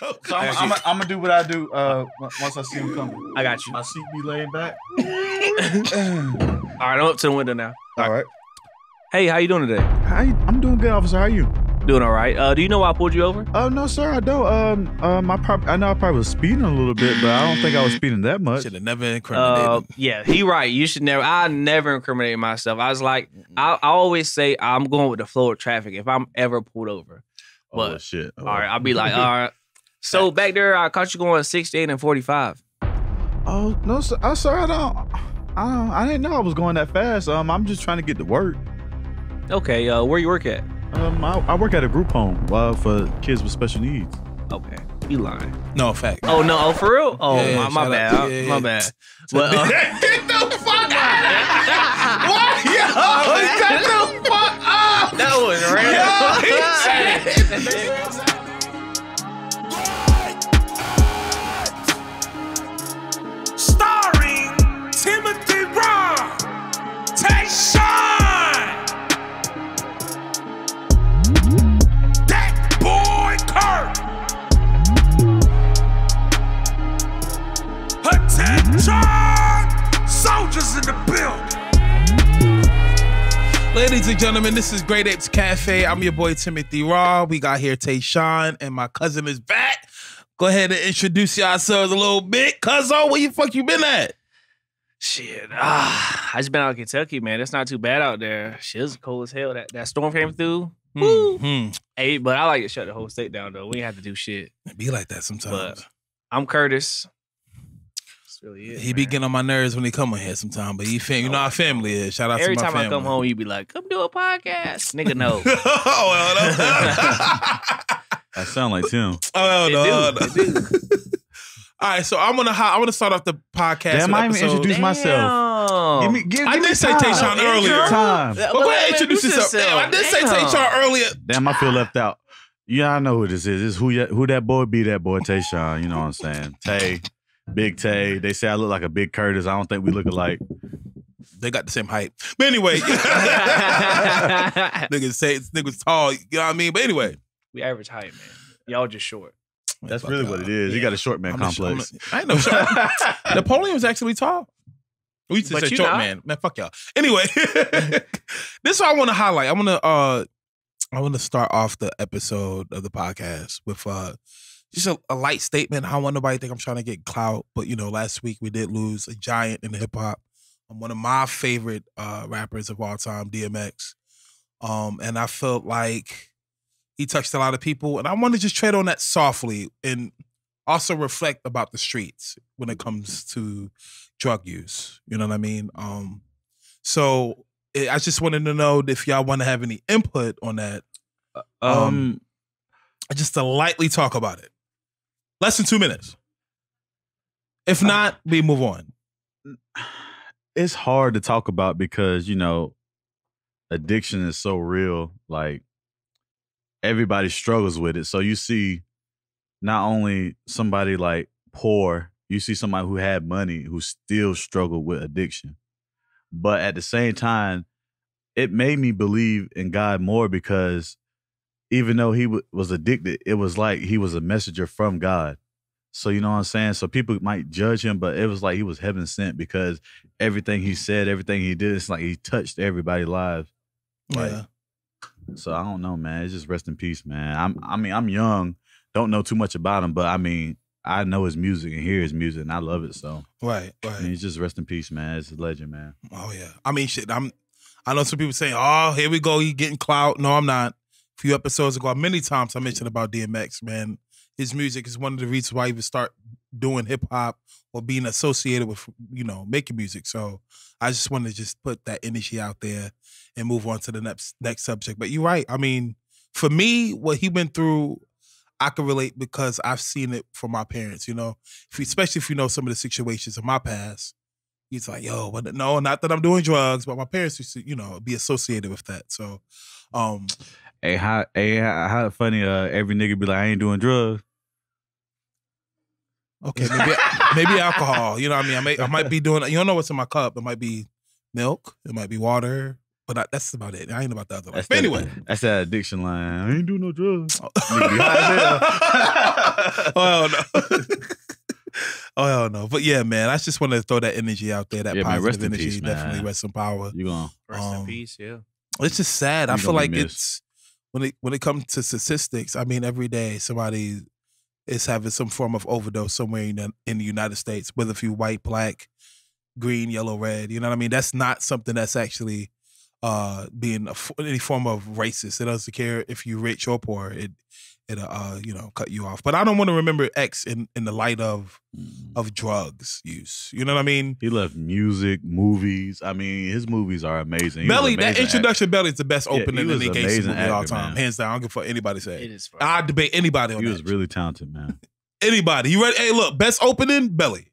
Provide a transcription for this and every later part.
So I'm, I'm, I'm gonna do what I do uh, once I see him coming. I got you. My seat be laying back. All right, I'm up to the window now. All right. Hey, how you doing today? How you, I'm doing good, officer. How are you? Doing all right. Uh, do you know why I pulled you over? Oh no, sir, I don't. Um, um, I probably I know I probably was speeding a little bit, but I don't think I was speeding that much. Should have never incriminated. Uh, yeah, he right. You should never. I never incriminated myself. I was like, I, I always say I'm going with the flow of traffic if I'm ever pulled over. oh But shit! all right, I'll be like, all right. So back there, I caught you going 68 and 45. Oh no, sir. Oh, sir, I don't. I don't, I didn't know I was going that fast. Um, I'm just trying to get to work. Okay, uh, where you work at? Um, I, I work at a group home uh, for kids with special needs. Okay, you lying? no fact. Oh no, oh for real? Oh Yeah, my, my shout out bad, to- yeah, my yeah. bad. But, uh, Get the fuck out of What? Yo, get the fuck up! that was Yo, he said- attention, soldiers in the building. Ladies and gentlemen, this is Great Apes Cafe. I'm your boy Timothy Ra. We got here Tayshawn, and my cousin is back. Go ahead and introduce yourselves a little bit. Cuzzo, where you fuck you been at? Shit, ah, I just been out of Kentucky, man. It's not too bad out there. Shit, it's cold as hell. That that storm came through. Woo. Hmm. Hey, but I like to shut the whole state down though. We ain't have to do shit. It be like that sometimes. But I'm Curtis. That's really it. he be getting on my nerves when he come on here sometime, but he fam- you know oh, how family is. Shout out Every to my time family. I come home, he be like, "Come do a podcast, nigga." No, oh, well, no. That sound like Tim. oh, They no, do, no. they do. All right, so I'm gonna I'm gonna start off the podcast. Damn, I didn't even episode- introduce myself. Give me, give, I did me say time. Tayshawn earlier. Time. But go ahead, introduce yourself. Damn, I did say Tayshawn earlier. Damn, I feel left out. Yeah, I know who this is. This is who who that boy be. That boy Tayshawn. You know what I'm saying? Tay, Big Tay. They say I look like a Big Curtis. I don't think we look alike. They got the same height. But anyway, niggas say niggas tall. You know what I mean? But anyway, we average height, man. Y'all just short. That's Fuck really y'all. what it is. You got a short man I'm complex. I'm a- I ain't no short. Napoleon was actually tall. We used to But say you short not. man. Man, fuck y'all. Anyway, this is what I want to highlight. I want to uh I want to start off the episode of the podcast with uh just a, a light statement. I don't want nobody to think I'm trying to get clout, but you know, last week we did lose a giant in hip hop. Um, one of my favorite uh rappers of all time, DMX. Um, and I felt like he touched a lot of people, and I want to just tread on that softly and also reflect about the streets when it comes to drug use. You know what I mean? Um, so eh, I just wanted to know if y'all want to have any input on that, Um, just to lightly talk about it. Less than two minutes. If not, we move on. it's hard to talk about because you know addiction is so real like everybody struggles with it so you see not only somebody like poor you see somebody who had money who still struggled with addiction but at the same time it made me believe in god more because even though he w- was addicted it was like he was a messenger from god so you know what i'm saying so people might judge him but it was like he was heaven sent because everything he said, everything he did, it's like he touched everybody's lives. Like, Yeah. So I don't know, man. It's just rest in peace, man. I'm I mean, I'm young, don't know too much about him, but I mean, I know his music and hear his music and I love it. So Right, I right. mean, it's just rest in peace, man. It's a legend, man. Oh yeah. I mean, shit. I'm. I know some people saying, "Oh, here we go. He getting clout." No, I'm not. Few episodes ago, many times I mentioned about DMX. Man, his music is one of the reasons why I even start doing hip hop or being associated with you know making music. So I just want to just put that energy out there and move on to the next next subject. But you're right. I mean, for me, what he went through. I can relate because I've seen it from my parents, you know, if especially if you know some of the situations of my past he's like, yo, but no, not that I'm doing drugs, but my parents used to, you know, be associated with that. So, um, Hey, how hey, how, how funny uh every nigga be like, I ain't doing drugs. okay, maybe maybe alcohol. You know what I mean? I may I might be doing. You don't know what's in my cup. It might be milk. It might be water. But I, that's about it. I ain't about the other That's life. But that- anyway. that's that addiction line. I ain't doing no drugs. oh Nigga be high as hell no. oh hell no. But yeah, man, I just want to throw that energy out there. That Yeah, man, positive rest in energy. peace, man. definitely rest in power. You gonna Rest Um, in peace. Yeah. It's just sad. I feel like missed. it's when it when it comes to statistics. I mean, every day somebody is having some form of overdose somewhere in the, in the United States, whether if you white, black, green, yellow, red. You know what I mean? That's not something that's actually uh being a any form of racist. It doesn't care if you're rich or poor. It it uh you know cut you off. But I don't want to remember X in in the light of of drugs use. You know what I mean? He left music, movies. I mean, his movies are amazing. He Belly, an that amazing introduction Belly is the best Yeah, opening he in was any an gangster movie of all time. man. Hands down. I don't give a fuck anybody say. It is. I debate anybody on He that. was really talented, man. anybody. You ready? Hey, look, best opening, Belly.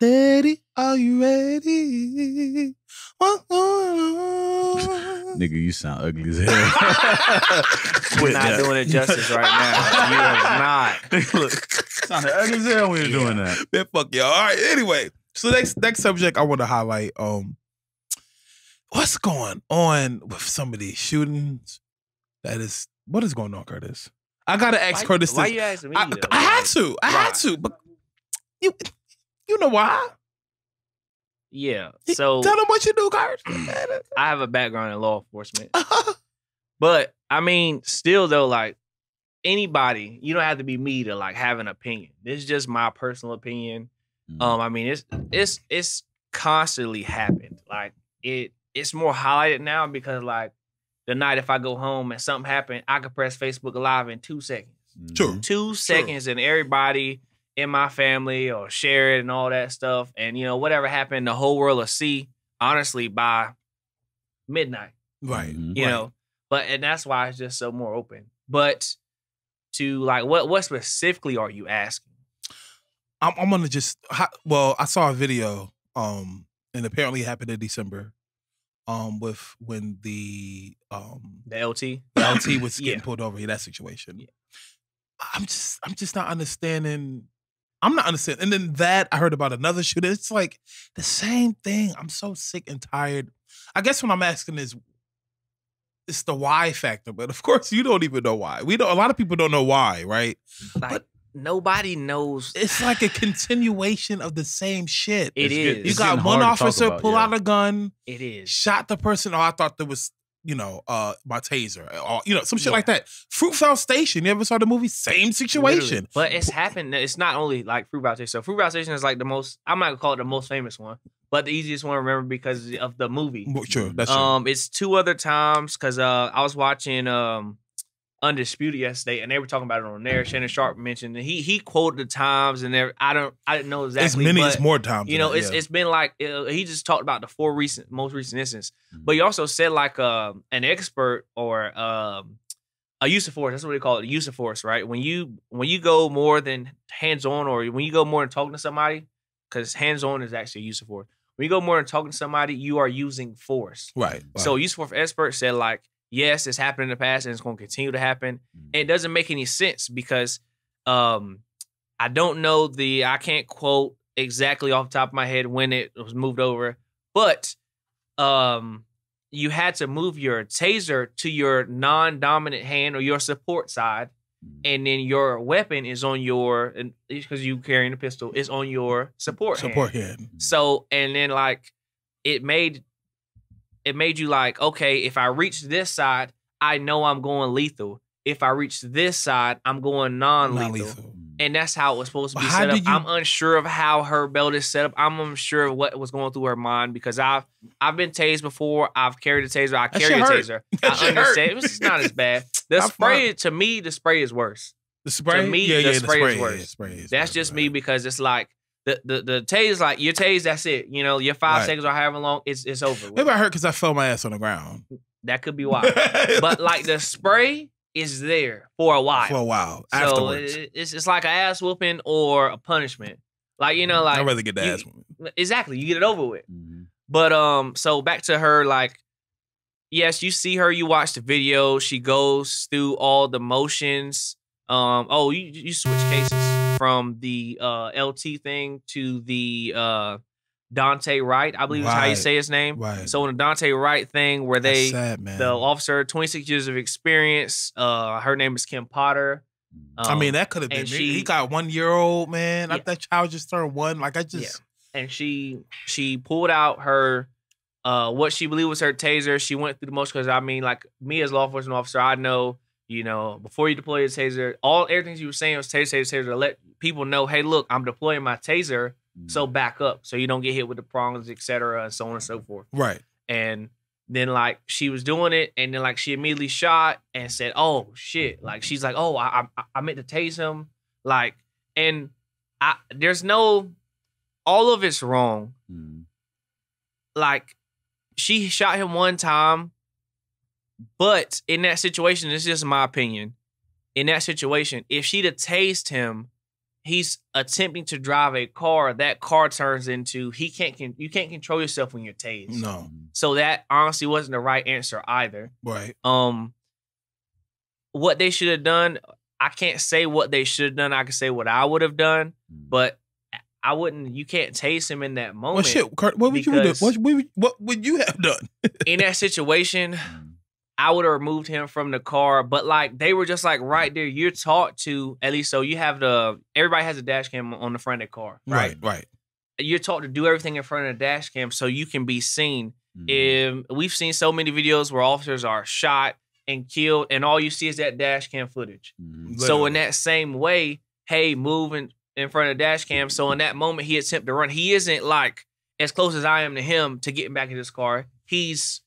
Daddy, are you ready? What's going on? Nigga, you sound ugly as hell. You're not doing it justice right now. You are not. Look, sounded ugly as hell when you're doing that. Man, fuck y'all. All right. Anyway, so next next subject I want to highlight. Um, what's going on with some of these shootings? That is, what is going on, Curtis? I gotta ask Why- Curtis. Why this. you asking me? I, though? I had to. I why? had to. But you, you know why? Yeah. So Tell them what you do, Curtis. I have a background in law enforcement. But I mean, still though, like anybody, you don't have to be me to like have an opinion. This is just my personal opinion. Mm. Um, I mean, it's it's it's constantly happened. Like it it's more highlighted now because like the night if I go home and something happened, I could press Facebook Live in two seconds. Sure. Two seconds, and everybody in my family or share it and all that stuff. And you know, whatever happened, the whole world will see, honestly, by midnight right. Mhm. you Right. know but and that's why it's just so more open but to like what what specifically are you asking I'm, I'm gonna just. Well, I saw a video. Um, and apparently it happened in December. Um, with when the um the lt the LT was getting Yeah. pulled over in that situation. Yeah. I'm just I'm just not understanding. I'm not understanding. And then that I heard about another shooter. It's like the same thing. I'm so sick and tired. I guess what I'm asking is it's the why factor, but of course you don't even know why. We don't a lot of people don't know why, right? like But- nobody knows It's like a continuation of the same shit. It It's get- is. You it's got one hard to talk officer about, pull yeah. out a gun, it is shot the person. Oh, I thought there was, you know, uh, my taser, or you know, some shit Yeah. like that. Fruitvale Station. You ever saw the movie? Same situation. Literally. but it's happened it's not only like fruitvale station so fruitvale station is like the most i'm not gonna call it the most famous one but the easiest one to remember because of the movie Sure, that's true. Um, it's two other times because uh, I was watching um Undisputed yesterday, and they were talking about it on there. Shannon Sharpe mentioned that he he quoted the times, and there I don't I didn't know exactly. as many but, as more times. You know, it's yeah. it's been like uh, he just talked about the four recent most recent instances, Mm-hmm. but he also said like um an expert or um a use of force. That's what they call it, a use of force, right? When you when you go more than hands on, or when you go more than talking to somebody, because hands on is actually a use of force. When you go more than talking to somebody, you are using force. right. So use for expert said like, yes, it's happened in the past and it's going to continue to happen. And it doesn't make any sense because um I don't know the I can't quote exactly off the top of my head when it was moved over, but um you had to move your taser to your non-dominant hand or your support side and then your weapon is on your and because you carrying a pistol is on your support hand. support hand. So and then like it made it made you like, okay, if I reach this side, I know I'm going lethal. If I reach this side, I'm going non-lethal. Non-lethal. Mm. And that's how it was supposed to be how set up. you- I'm unsure of how her belt is set up. I'm unsure of what was going through her mind because I've I've been tased before. I've carried a taser. I That carry a hurt. taser. That I shit hurt. understand. It's not as bad. The I've spray to me, the spray is worse. The spray. to me, yeah, the yeah, spray the is worse. yeah, spray is That's worse, just right. me because it's like the the the tase like your tase. That's it. You know, your five Right. seconds or however long it's it's over. with. Maybe I hurt because I fell my ass on the ground. That could be why. but like the spray is there for a while. for a while so afterwards. it- it's it's like an ass whooping or a punishment. Like you know, like I'd rather get the you- ass. whooping. exactly, you get it over with. Mhm. But um, so back to her, like, yes, you see her, you watch the video, she goes through all the motions. Um, oh, you you switch cases from the uh LT thing to the uh Daunte Wright, I believe is how you say his name. Right. So in the Daunte Wright thing, where they sad, man. the officer, 26 years of experience. Uh, her name is Kim Potter. I mean, Um, that could have been. she- he got one year old man. I Yeah. that child just turned one. Like I just. and she she pulled out her uh what she believed was her taser. She went through the most because I mean, like me as law enforcement officer, I know you know before you deploy your taser, all everything you were saying was taser, taser, taser to let people know, hey, look, I'm deploying my taser, so back up, so you don't get hit with the prongs, etc., and so on and so forth. Right. And then like she was doing it, and then like she immediately shot and said, "Oh shit!" Like she's like, "Oh, I I, I meant to tase him." Like, and I there's no, all of it's wrong. Mm. Like she shot him one time, but in that situation, this is just my opinion. In that situation, if she'd have tased him, he's attempting to drive a car. That car turns into he can't you can't control yourself when you're tased. No. So that honestly wasn't the right answer either. Right. Um, what they should have done, I can't say what they should have done. I can say what I would have done, but I wouldn't. You can't taste him in that moment. Well, shit, Kurt, what would you do? because- What, would- what would you have done? In that situation, Mm. I would have removed him from the car. But like they were just like right there. You're taught to at least so you have the everybody has a dash cam on the front of the car, right? Right. Right. You're taught to do everything in front of the dash cam so you can be seen. Mm. Um, we've seen so many videos where officers are shot and killed, and all you see is that dash cam footage. Mm. So in that same way, hey, moving in front of the dash cam. So in that moment, he attempted to run. He isn't like as close as I am to him to getting back in his car. He's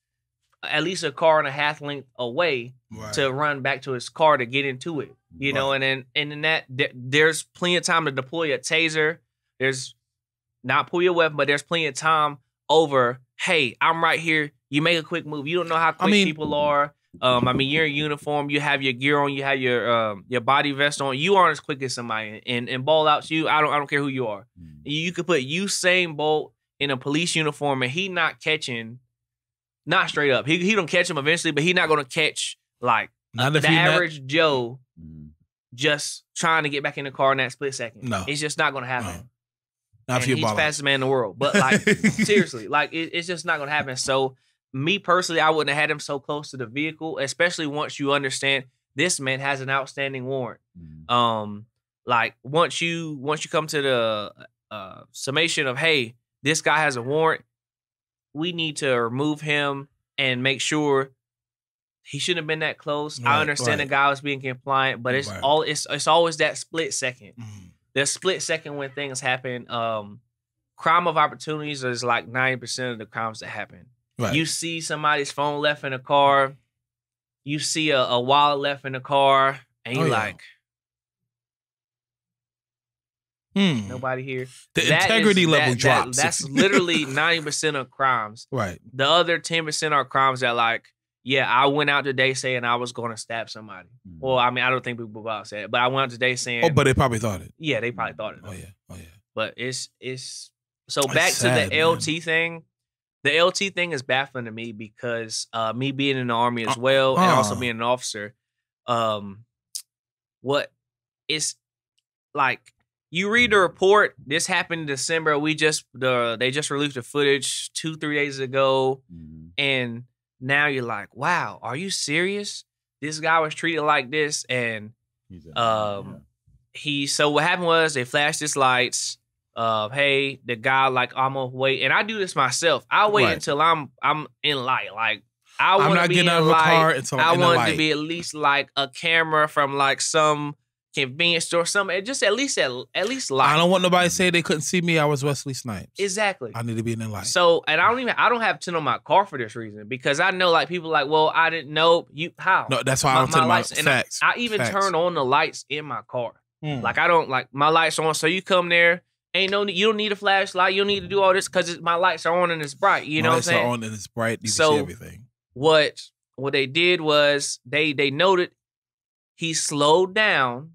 at least a car and a half length away Right. to run back to his car to get into it. You know, and then and in that th- there's plenty of time to deploy a taser. There's not pull your weapon, but there's plenty of time over. Hey, I'm right here. You make a quick move. You don't know how quick mean- people are. Um, I mean, you're in uniform. You have your gear on. You have your um, your body vest on. You aren't as quick as somebody. And and ball out you. I don't I don't care who you are. Mm. You could put Usain Bolt in a police uniform and he not catching, not straight up. He he don't catch him eventually, but he not gonna catch like Not the he not- average Joe Mm. just trying to get back in the car in that split second. No. it's just not gonna happen. not if and he's fastest man in the world. But like seriously, like it, it's just not gonna happen. So me personally, I wouldn't have had him so close to the vehicle, especially once you understand this man has an outstanding warrant. Mm. Um, like once you once you come to the uh summation of hey, this guy has a warrant, we need to remove him and make sure he shouldn't have been that close. Right, I understand right. the guy was being compliant, but it's Right. all it's it's always that split second. Mm. The split second when things happen. Um, crime of opportunities is like ninety percent of the crimes that happen. You see somebody's phone left in a car, you see a, a wallet left in a car, and Oh, you're yeah. like, Hmm. nobody here. The That is- integrity level that- that- drops. that's literally ninety percent of crimes. right. The other ten percent are crimes that like, yeah, I went out today saying I was going to stab somebody. Mm. Well, I mean, I don't think people go out and say it, but I went out today saying, Oh, but they probably thought it. yeah, they probably thought it. Oh yeah. Oh yeah. But it's it's so It's back sad, to the man. LT thing. The LT thing is baffling to me because uh me being in the army as Uh, well and also uh. being an officer, um what it's like you read the report, this happened in December. We just the they just released the footage two, three days ago, Mm. and now you're like, wow, are you serious? This guy was treated like this, and a- Um, he so what happened was they flashed his lights of hey the guy like I'm gonna wait and I do this myself I wait Right. until I'm I'm in light like I I'm want to not be getting in out of a light car until I want to be at least like a camera from like some convenience store something just at least at, at least light. I don't want nobody to say they couldn't see me. I was Wesley Snipes. exactly I need to be in the light. so and I don't even I don't have tin on my car for this reason because I know like people like well I didn't know you how no, that's why my- I'm telling my my lights- and I- facts. I even Facts. turn on the lights in my car Mm. Like I don't like my lights on, so you come there. Ain't no, you don't need a flashlight. You don't need to do all this because my lights are on and it's bright. You My know what I'm lights saying? are on and it's bright. You can So- see everything. What what they did was they they noted he slowed down,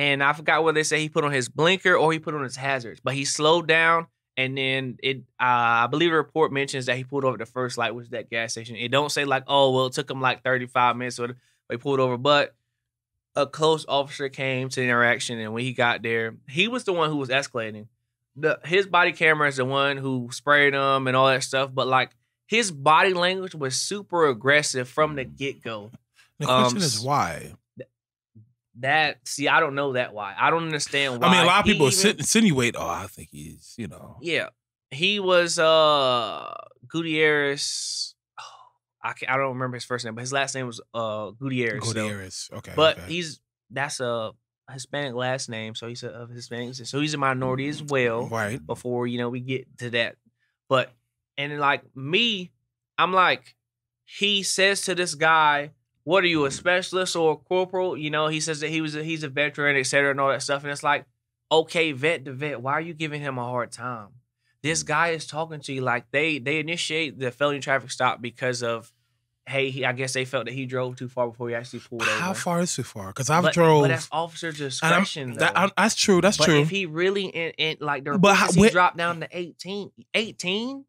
and I forgot what they say he put on his blinker or he put on his hazards, but he slowed down. And then it, uh, I believe the report mentions that he pulled over the first light, which is that gas station. It don't say like, oh, well, it took him like 35 minutes or he pulled over, but a close officer came to the interaction, and when he got there, he was the one who was escalating. the his body camera is the one who sprayed him and all that stuff, but like his body language was super aggressive from the get go. The Um, question is why. That see, I don't know that why. I don't understand why. I mean, a lot of people even- sit- insinuate, "Oh, I think he's," you know. Yeah, he was uh Gutierrez. Oh, I can, I don't remember his first name, but his last name was uh Gutierrez. so- Gutierrez. Okay. but okay. he's that's a Hispanic last name, so he's a, of Hispanic, so he's a minority as well. right. Before you know we get to that, but and like me, I'm like he says to this guy, "What are you a specialist or a corporal?" You know, he says that he was a, he's a veteran, et cetera, and all that stuff, and it's like, okay, vet to vet, why are you giving him a hard time? This guy is talking to you like they they initiate the felony traffic stop because of. Hey, he, I guess they felt that he drove too far before he actually pulled over. How far is too far? Because I've but, drove. But that's officer discretion. that- I'm- that's true. That's but true. if he really in, in like the But how- he where- dropped down to 18. 18?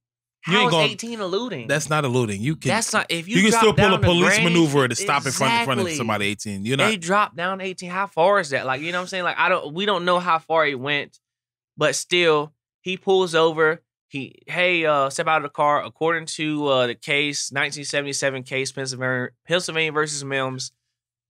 You How ain't is gonna- 18 eluding? that's not eluding. You can. That's not if you, You, can drop still pull a police maneuver to stop in front, in front of somebody 18. You're They not. dropped down 18. How far is that? Like, you know what I'm saying? Like, I don't we don't know how far he went, but still, he pulls over. He, hey, uh, step out of the car. According to uh, the case, 1977 case, Pennsylvania, Pennsylvania versus Mills,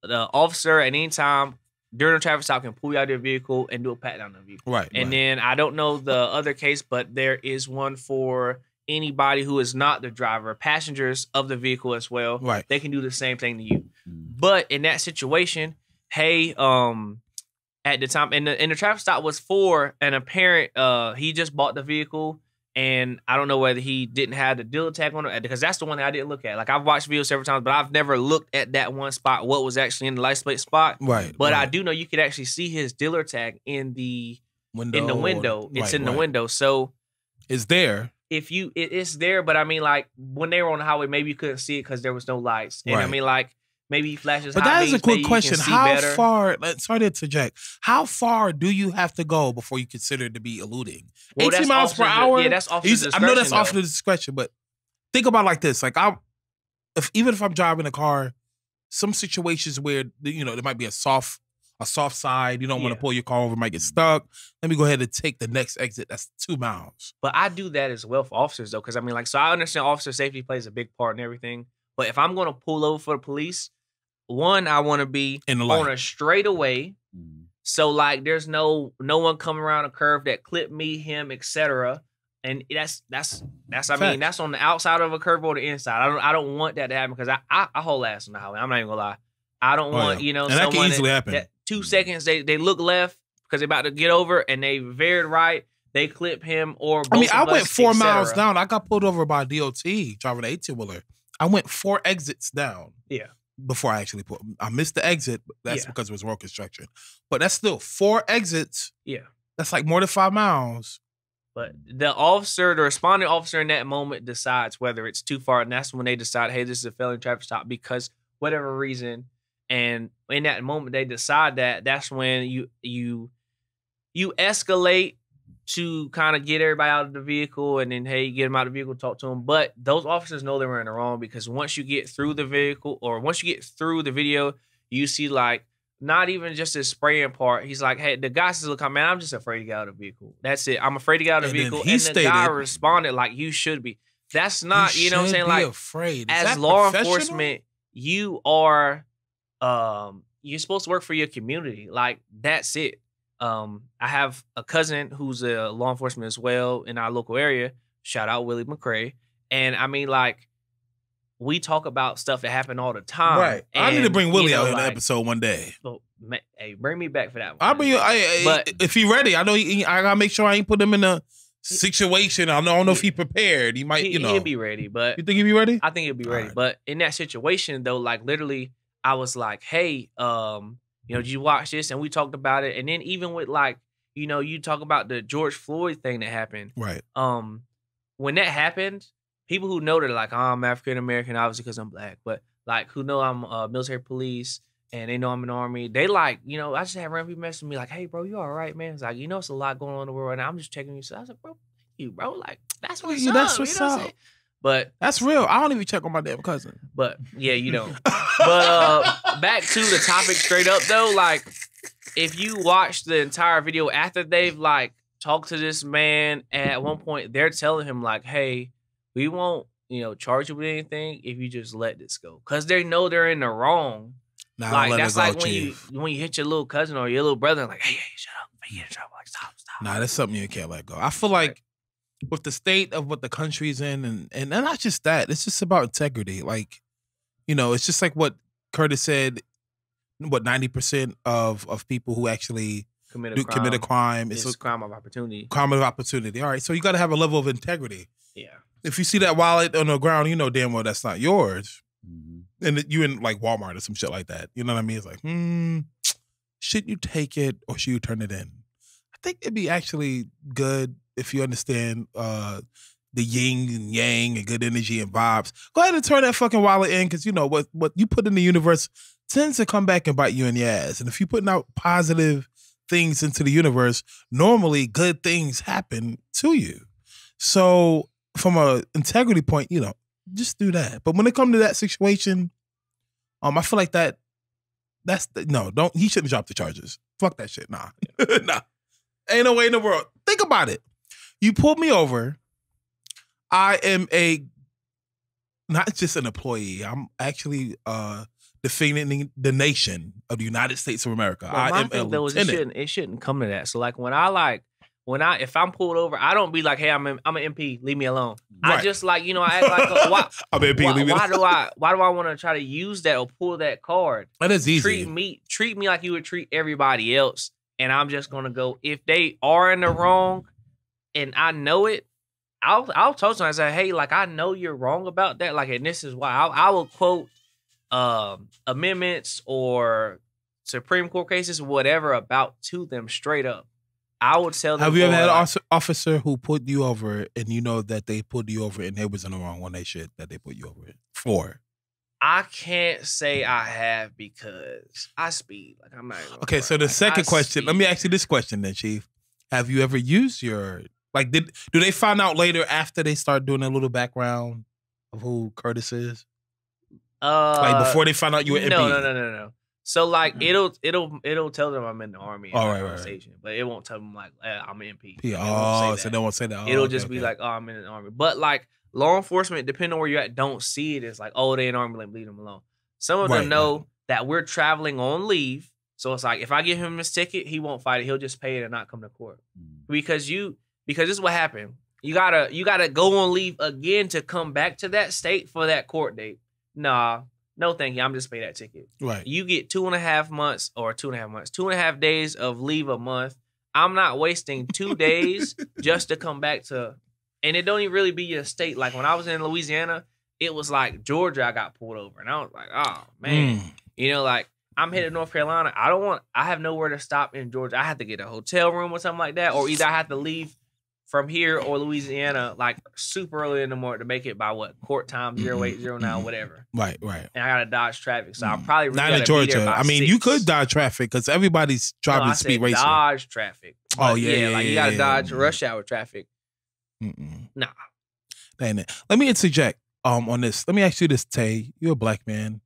the officer at any time during a traffic stop can pull you out of your vehicle and do a pat down on the vehicle. Right. And right. then I don't know the other case, but there is one for anybody who is not the driver, passengers of the vehicle as well. right. They can do the same thing to you. But in that situation, hey, um, at the time, and the and the traffic stop was for an apparent. Uh, he just bought the vehicle, and I don't know whether he didn't have the dealer tag on it because that's the one that I didn't look at. Like I've watched videos several times, but I've never looked at that one spot. What was actually in the license plate spot? Right. But I do know you could actually see his dealer tag in the window in the or- window. It's right, in the right. window. So It's there. If you it, it's there, but I mean like when they were on the highway, maybe you couldn't see it because there was no lights. And I mean like maybe he flashes. But that is a quick question. How better. far? Sorry to interject. How far do you have to go before you consider it to be eluding? Well, 18 miles per hour. Yeah, that's He's- I know that's discretion, off though. the discretion, but think about it like this: like I'm, if even if I'm driving a car, some situations where you know there might be a soft, a soft side, you don't want to pull your car over, might get stuck. Let me go ahead and take the next exit. That's two miles. But I do that as well for officers though, because I mean, like, so I understand officer safety plays a big part in everything. But if I'm gonna pull over for the police, one, I want to be In the on light. a straightaway, Mm. so like there's no no one coming around a curve that clip me, him, etc. And that's that's that's I Facts. mean that's on the outside of a curve or the inside. I don't I don't want that to happen because I, I I hold ass on the highway. I'm not even gonna lie. I don't Oh, want yeah. you know And that can someone easily happen. that two seconds they they look left because they're about to get over and they veered right. They clip him or I mean, I went us, four miles down. I got pulled over by DOT driving an 18 wheeler. I went four exits down. Yeah. Before I actually put, I missed the exit. That's Yeah. because it was road construction. But that's still four exits. Yeah. That's like more than five miles. But the officer, the responding officer in that moment decides whether it's too far, and that's when they decide, hey, this is a felony traffic stop because whatever reason. And in that moment, they decide that. That's when you you you escalate to kind of get everybody out of the vehicle, and then hey, get them out of the vehicle, talk to them. But those officers know they were in the wrong because once you get through the vehicle, or once you get through the video, you see like not even just his spraying part. He's like, hey, the guy says, look, man, I'm just afraid to get out of the vehicle. That's it. I'm afraid to get out of the And vehicle. he And the guy responded like, you should be. That's not, you, know what I'm saying? Like, afraid. Is as law enforcement, you are, um, you're supposed to work for your community. Like, that's it. Um, I have a cousin who's a law enforcement as well in our local area. Shout out Willie McCray. And I mean, like, we talk about stuff that happen all the time. Right. I need to And, bring you Willie know, out in the like, episode one day. so, hey, bring me back for that one. I'll bring you. I, But- if he ready, I know. He, I gotta make sure I ain't put him in a situation. I don't, I don't know if he prepared. He might. He, you know. will be ready, but you think he'll be ready? I think he'll be ready. Alright. But in that situation, though, like literally, I was like, "Hey, um, you know, did you watch this?" And we talked about it. And then even with like, you know, you talk about the George Floyd thing that happened. right. Um, when that happened, people who know that like, oh, I'm African American, obviously because I'm black, but like who know I'm uh, military police and they know I'm in the army, they like, you know, I just had random people messaging me like, "Hey, bro, you all right, man?" It's like, you know, it's a lot going on in the world, and I'm just checking you. So I was like, "Bro, you, bro. Like, that's what's Yeah, up. that's you what's know up. saying? But That's real. I don't even check on my damn cousin. but yeah, you don't. But uh back to the topic straight up though, like if you watch the entire video after they've like talked to this man. And at one point, they're telling him like, "Hey, we won't, you know, charge you with anything if you just let this go," because they know they're in the wrong. Nah, like that's like when Chief. you when you hit your little cousin or your little brother, like, "Hey, hey, shut up, you get in trouble." Like, stop, stop. Nah, that's something you can't let go. I feel like with the state of what the country's in, and and not just that, it's just about integrity. Like, you know, it's just like what Curtis said. What ninety percent of of people who actually commit a do crime. commit a crime It's is a crime of opportunity. crime of opportunity. All right, so you got to have a level of integrity. Yeah. If you see that wallet on the ground, you know damn well that's not yours, Mhm. and you in like Walmart or some shit like that. You know what I mean? It's like, hmm, should you take it or should you turn it in? I think it'd be actually good if you understand uh the yin and yang and good energy and vibes. Go ahead and turn that fucking wallet in because you know what what you put in the universe tends to come back and bite you in the ass. And if you're putting out positive things into the universe, normally good things happen to you. So from a integrity point, you know, just do that. But when it comes to that situation, um, I feel like that that's the, no, don't he shouldn't drop the charges. Fuck that shit. Nah. nah. Ain't no way in the world. Think about it. You pulled me over. I am a not just an employee. I'm actually uh defending the nation of the United States of America. But I am a thing though is it shouldn't it shouldn't come to that. So like when I like when I if I'm pulled over, I don't be like, hey, I'm an, I'm an MP, leave me alone. I just like you know I act like a, why I'm MP, why, leave me why alone. do I why do I want to try to use that or pull that card? That is easy. Treat me treat me like you would treat everybody else, and I'm just gonna go if they are in the wrong, and I know it. I'll I'll talk to them and say, hey, like I know you're wrong about that, like, and this is why. I, I will quote um amendments or Supreme Court cases, whatever, about to them straight up. I would tell them. Have you ever had an like, officer- officer who put you over and you know that they put you over and they was in the wrong one they should that they put you over for? I can't say I have because I speed. Like I'm not. Okay, so the Like, second I question, let me ask you this question then, Chief. Have you ever used your like did do they find out later after they start doing a little background of who Curtis is? Uh, Like before they find out you were MP? No, no, no, no, no. So like it'll it'll it'll tell them I'm in the army. Oh, Oh, right, right, right, right. station, but it won't tell them like eh, I'm an MP. Yeah, Oh, so they won't say that. Oh, It'll okay, just be okay. like, oh, I'm in the army. But like law enforcement, depending on where you're at, don't see it as like, oh, they in army, let me leave them alone. Some of Right, them know that we're traveling on leave. So it's like if I give him his ticket, he won't fight it. He'll just pay it and not come to court. Because you because this is what happened. You gotta you gotta go on leave again to come back to that state for that court date. Nah, no thank you. I'm just pay that ticket. right. You get two and a half months or two and a half months, two and a half days of leave a month. I'm not wasting two days just to come back to, and it don't even really be your state. Like when I was in Louisiana, it was like Georgia. I got pulled over, and I was like, oh man, Mm. you know, like I'm headed to North Carolina. I don't want. I have nowhere to stop in Georgia. I have to get a hotel room or something like that, or either I have to leave from here or Louisiana like super early in the morning to make it by what court time zero eight zero nine whatever. Right, right. And I gotta dodge traffic, so I Mm. probably really Not in gotta be there Georgia. I mean, you could dodge traffic because everybody's No, driving I speed racing. dodge traffic. Oh, But yeah, yeah, like you gotta yeah, dodge yeah. rush hour traffic. Mm-mm. Nah. Dang it. Let me interject um on this. Let me ask you this, Tay. You're a black man.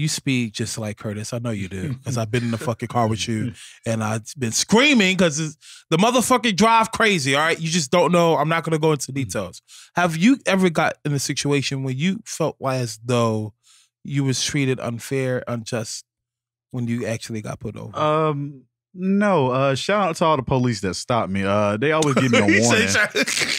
You speak just like Curtis. I know you do because I've been in the fucking car with you and I've been screaming because the motherfucking drive crazy. All right, you just don't know. I'm not gonna go into details. Have you ever got in a situation where you felt as though you was treated unfair, unjust when you actually got put over? Um, no. Uh, shout out to all the police that stopped me. Uh, they always give me a warning.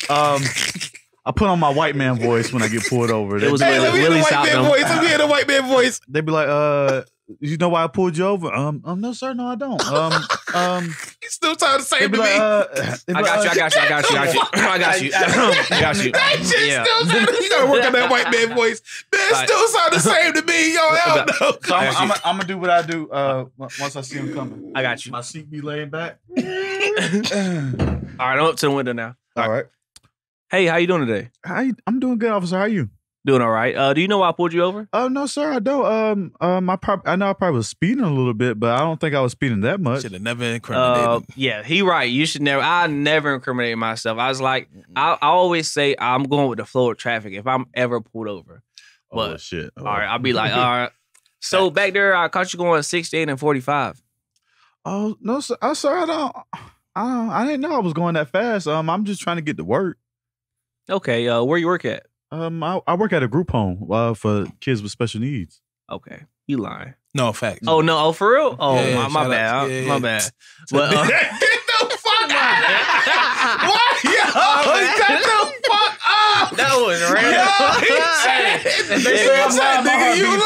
Um, I put on my white man voice when I get pulled over. It was Hey, let me hear the white man voice. Let me hear the white man voice. they be like, uh, you know why I pulled you over? Um, um, no, sir, no, I don't. Um, um, He's still trying to say to be me. uh, I got like, you. I got you. I got you. I got you. I got you. I got you. That shit Yeah. still sound, you gotta work on that white man voice. That Right. still sound the same to me. Yo, hell no. So I'm, I got I'm. I'm gonna do what I do uh, once I see him coming. I got you. My seat be laying back. All right, I'm up to the window now. All right. Hey, how you doing today? How you, I'm doing good, officer. How are you? Doing all right. Uh, do you know why I pulled you over? Oh no, sir, I don't. Um, um, I prob- I know I probably was speeding a little bit, but I don't think I was speeding that much. Should have never incriminated. Uh, yeah, he right. You should never. I never incriminate myself. I was like, I, I always say I'm going with the flow of traffic. If I'm ever pulled over, oh but- shit! all right, I'll be like, all right. So back there, I caught you going 68 and 45. Oh no, sir. Oh, sir, I don't. I, I didn't know I was going that fast. Um, I'm just trying to get to work. Okay, uh, where you work at? Um, I, I work at a group home uh, for kids with special needs. Okay, you lying? No facts. Oh no! Oh for real? Oh Yeah, yeah, my, my bad. Yeah, my yeah. bad. So- But, uh, Get the fuck out! What? Yo, shut the fuck up! That was Yo, random. he said, They he say said, lying, nigga, you beat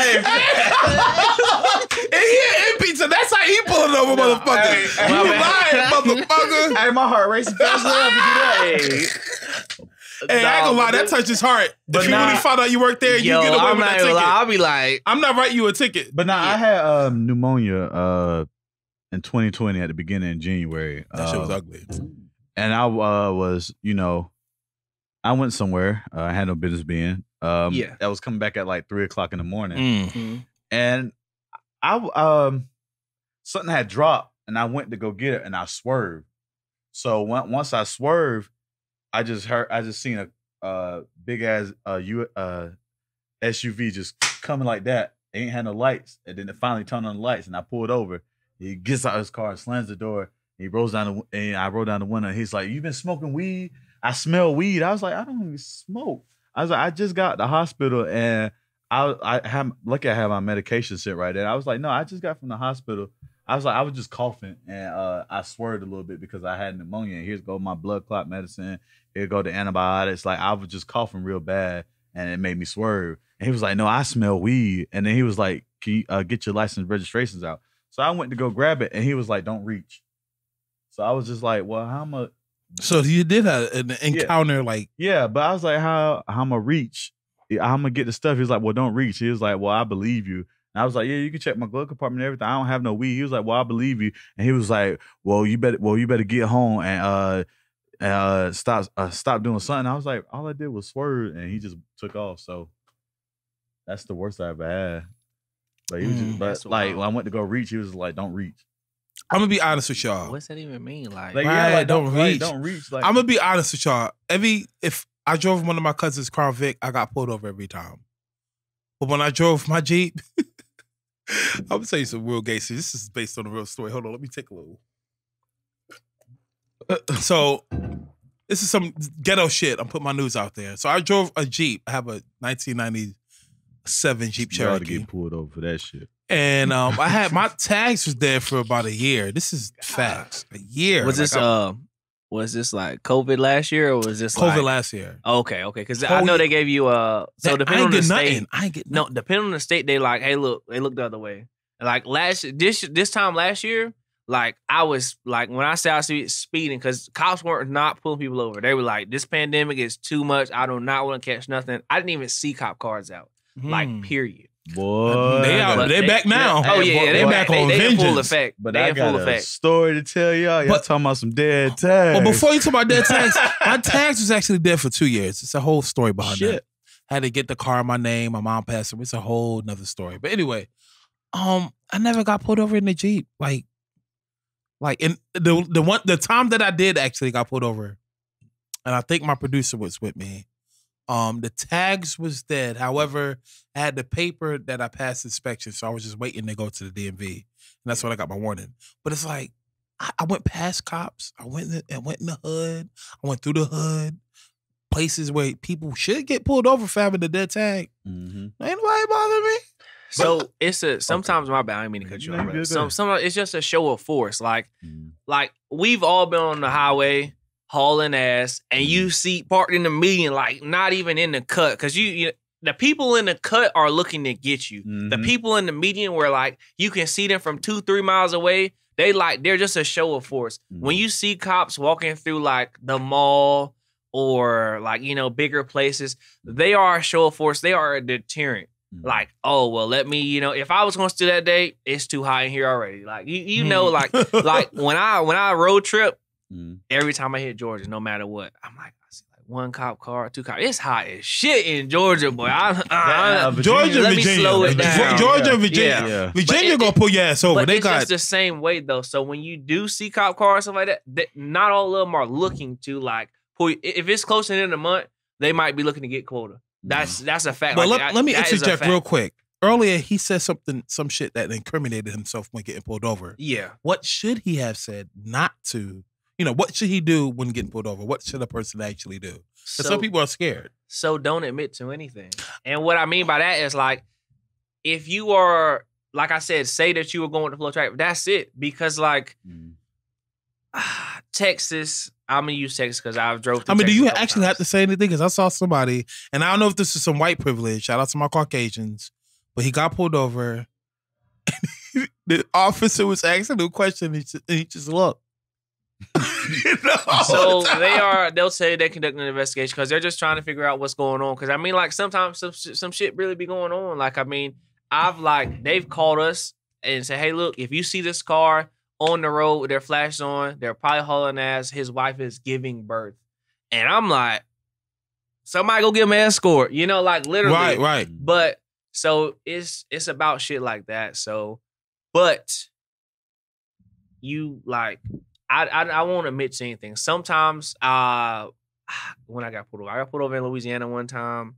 lying. and he in pizza. That's how he pulling over, motherfucker. hey, hey, you my lying, motherfucker. Hey, my heart racing fast enough to do that. Hey, I ain't gonna lie, that but touched his heart. But if you nah- really found out you worked there, Yo, you get away I'm with that ticket. lie. I'll be like, I'm not writing you a ticket. But now I Yeah. had um, pneumonia uh, in 2020 at the beginning of January. That shit was Um, ugly. and I uh, was, you know, I went somewhere. Uh, I had no business being. Um, Yeah. I was coming back at like three o'clock in the morning, Mm. mhm. and I um something had dropped, and I went to go get it, and I swerved. So when, once I swerved, I just heard, I just seen a uh, big ass uh, U, uh, SUV just coming like that. It ain't had no lights, and then it finally turned on the lights, and I pulled over. He gets out of his car, slams the door, he rolls down the and I roll down the window. He's like, "You been smoking weed? I smell weed." I was like, "I don't even smoke." I was like, "I just got the hospital and I I have lucky I had my medication sit right there." I was like, "No, I just got from the hospital." I was like, I was just coughing and uh, I swerved a little bit because I had pneumonia. And here's go my blood clot medicine. Here go the antibiotics. Like I was just coughing real bad and it made me swerve. And he was like, "No, I smell weed." And then he was like, "Can you uh, get your license registrations out?" So I went to go grab it, and he was like, "Don't reach." So I was just like, "Well, how I?" So you did have an encounter, like Yeah, but I was like, "How how am I reach? I'm gonna get the stuff?" He was like, "Well, don't reach." He was like, "Well, I believe you." And I was like, "Yeah, you can check my glove compartment and everything. I don't have no weed." He was like, "Well, I believe you." And he was like, "Well, you better well, you better get home and uh uh stop uh, stop doing something." I was like, "All I did was swerve," and he just took off. So that's the worst I ever had. But he was Mm, but like wild. when I went to go reach, he was like, "Don't reach." I'm gonna be honest with y'all. what's that even mean? Like, Like, Right, yeah, like, don't don't, like, reach. don't reach. Like, I'm gonna be honest with y'all. Every if I drove one of my cousins' Crown Vic, I got pulled over every time. But when I drove my Jeep, I'm gonna tell you some real gay shit. This is based on a real story. Hold on, let me take a little. So this is some ghetto shit. I'm putting my news out there. So I drove a Jeep. I have a 1997 Jeep Cherokee. you ought to get pulled over for that shit. And um, I had my tags was there for about a year. This is facts. A year. was this Like, uh, was this like COVID last year or was this COVID like, last year? Okay, okay, because I know they gave you uh, so That- depending on the get state, nothing. I get no, depending on the state, they like, hey, look, they look the other way. Like last this this time last year, like I was like when I say I see speeding, because cops weren't not pulling people over. They were like, this pandemic is too much. I do not want to catch nothing. I didn't even see cop cars out. Like Hmm. period. Boy, They out. But They back now. Oh yeah, yeah, they they back They, on they in full effect. But they I got full a effect. story to tell y'all. Y'all But- talking about some dead tags. Well, before you talk about dead tags, my tags was actually dead for two years. It's a whole story behind that. Shit. Had to get the car in my name. My mom passed away. It's a whole nother story. But anyway, um, I never got pulled over in the Jeep. Like, like in the the one the time that I did actually got pulled over, and I think my producer was with me. Um, the tags was dead. However, I had the paper that I passed inspection, so I was just waiting to go to the DMV, and that's when I got my warning. But it's like I, I went past cops. I went in, I went in the hood. I went through the hood, places where people should get pulled over for having the dead tag. Mhm. Ain't nobody bothering me. So it's a sometimes my bad. I didn't mean to cut you off. good, Some some it's just a show of force. Like Mhm. like we've all been on the highway hauling ass, and you see parked in the median, like not even in the cut, because you, you the people in the cut are looking to get you. The Mhm. people in the median where like you can see them from two three miles away. They like they're just a show of force. When Mhm. you see cops walking through like the mall or like you know bigger places, they are a show of force. They are a deterrent Mhm. like, oh well, let me, you know, if I was gonna steal that day, it's too high in here already. Like you, you know, like like when I when I road trip, Mhm. every time I hit Georgia, no matter what, I'm like, I see like one cop car, two cop. It's hot as shit in Georgia, boy. I, That, I, uh, Georgia, Let me Virginia, slow it Ge- down. Georgia, Virginia, Yeah. Yeah. Virginia it- gonna pull your ass over. but They it's got just the same way though. So when you do see cop cars stuff like that, that not all of them are looking to like pull. you- If it's close in the month, they might be looking to get quota. That's that's a fact. But Like, let, I- let me that is a interject real quick. earlier he said something, some shit that incriminated himself when getting pulled over. Yeah. What should he have said not to? You know, what should he do when getting pulled over? What should a person actually do? So, some people are scared. so don't admit to anything. And what I mean by that is like, if you are, like I said, say that you were going to flow track, that's it. Because like Mm. Texas, I'm gonna use Texas because I've drove. I through mean, do you a couple actually have to say anything? Because I saw somebody, and I don't know if this is some white privilege. Shout out to my Caucasians, but he got pulled over. the officer was asking him a question, he just, and he just looked. You know? So they are. They'll say they're conducting an investigation because they're just trying to figure out what's going on. Because I mean, like sometimes some some shit really be going on. Like I mean, I've like they've called us and said, "Hey, look, if you see this car on the road with their flash on, they're probably hauling ass. His wife is giving birth," and I'm like, somebody go give him an escort. You know, like literally, right, right. But so it's it's about shit like that. So, but you like I I, I won't admit to anything. Sometimes uh when I got pulled over, I got pulled over in Louisiana one time,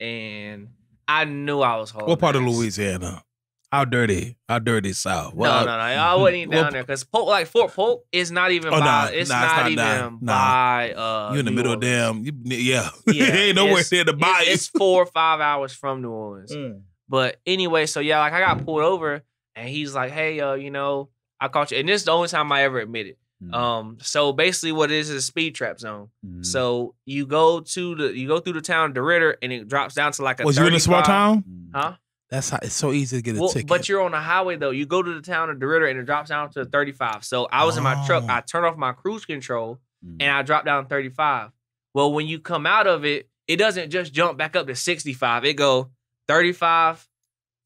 and I knew I was hauling. What part of. Louisiana? How dirty? How dirty South? No, no, no. I wasn't even down there because Polk, like Fort Polk, is not even Oh, by. nah, it's, nah, it's not not even down. Nah. by. Uh, You in the New middle of damn. You, yeah, Yeah, ain't nowhere it's- near the It- bayou. it's four or five hours from New Orleans. Mm. But anyway, so yeah, like I got pulled over and he's like, Hey, uh, you know, I caught you. And this is the only time I ever admitted. Mm. Um, so basically what it is is a speed trap zone. Mm. So you go to the you go through the town of DeRidder and it drops down to like a Was you in a small town? Huh? That's how it's so easy to get a Well, ticket. but you're on the highway though. You go to the town of DeRidder and it drops down to 35. So I was in my truck. Oh. I turned off my cruise control Mm. and I dropped down 35. Well, when you come out of it, it doesn't just jump back up to 65. It go 35,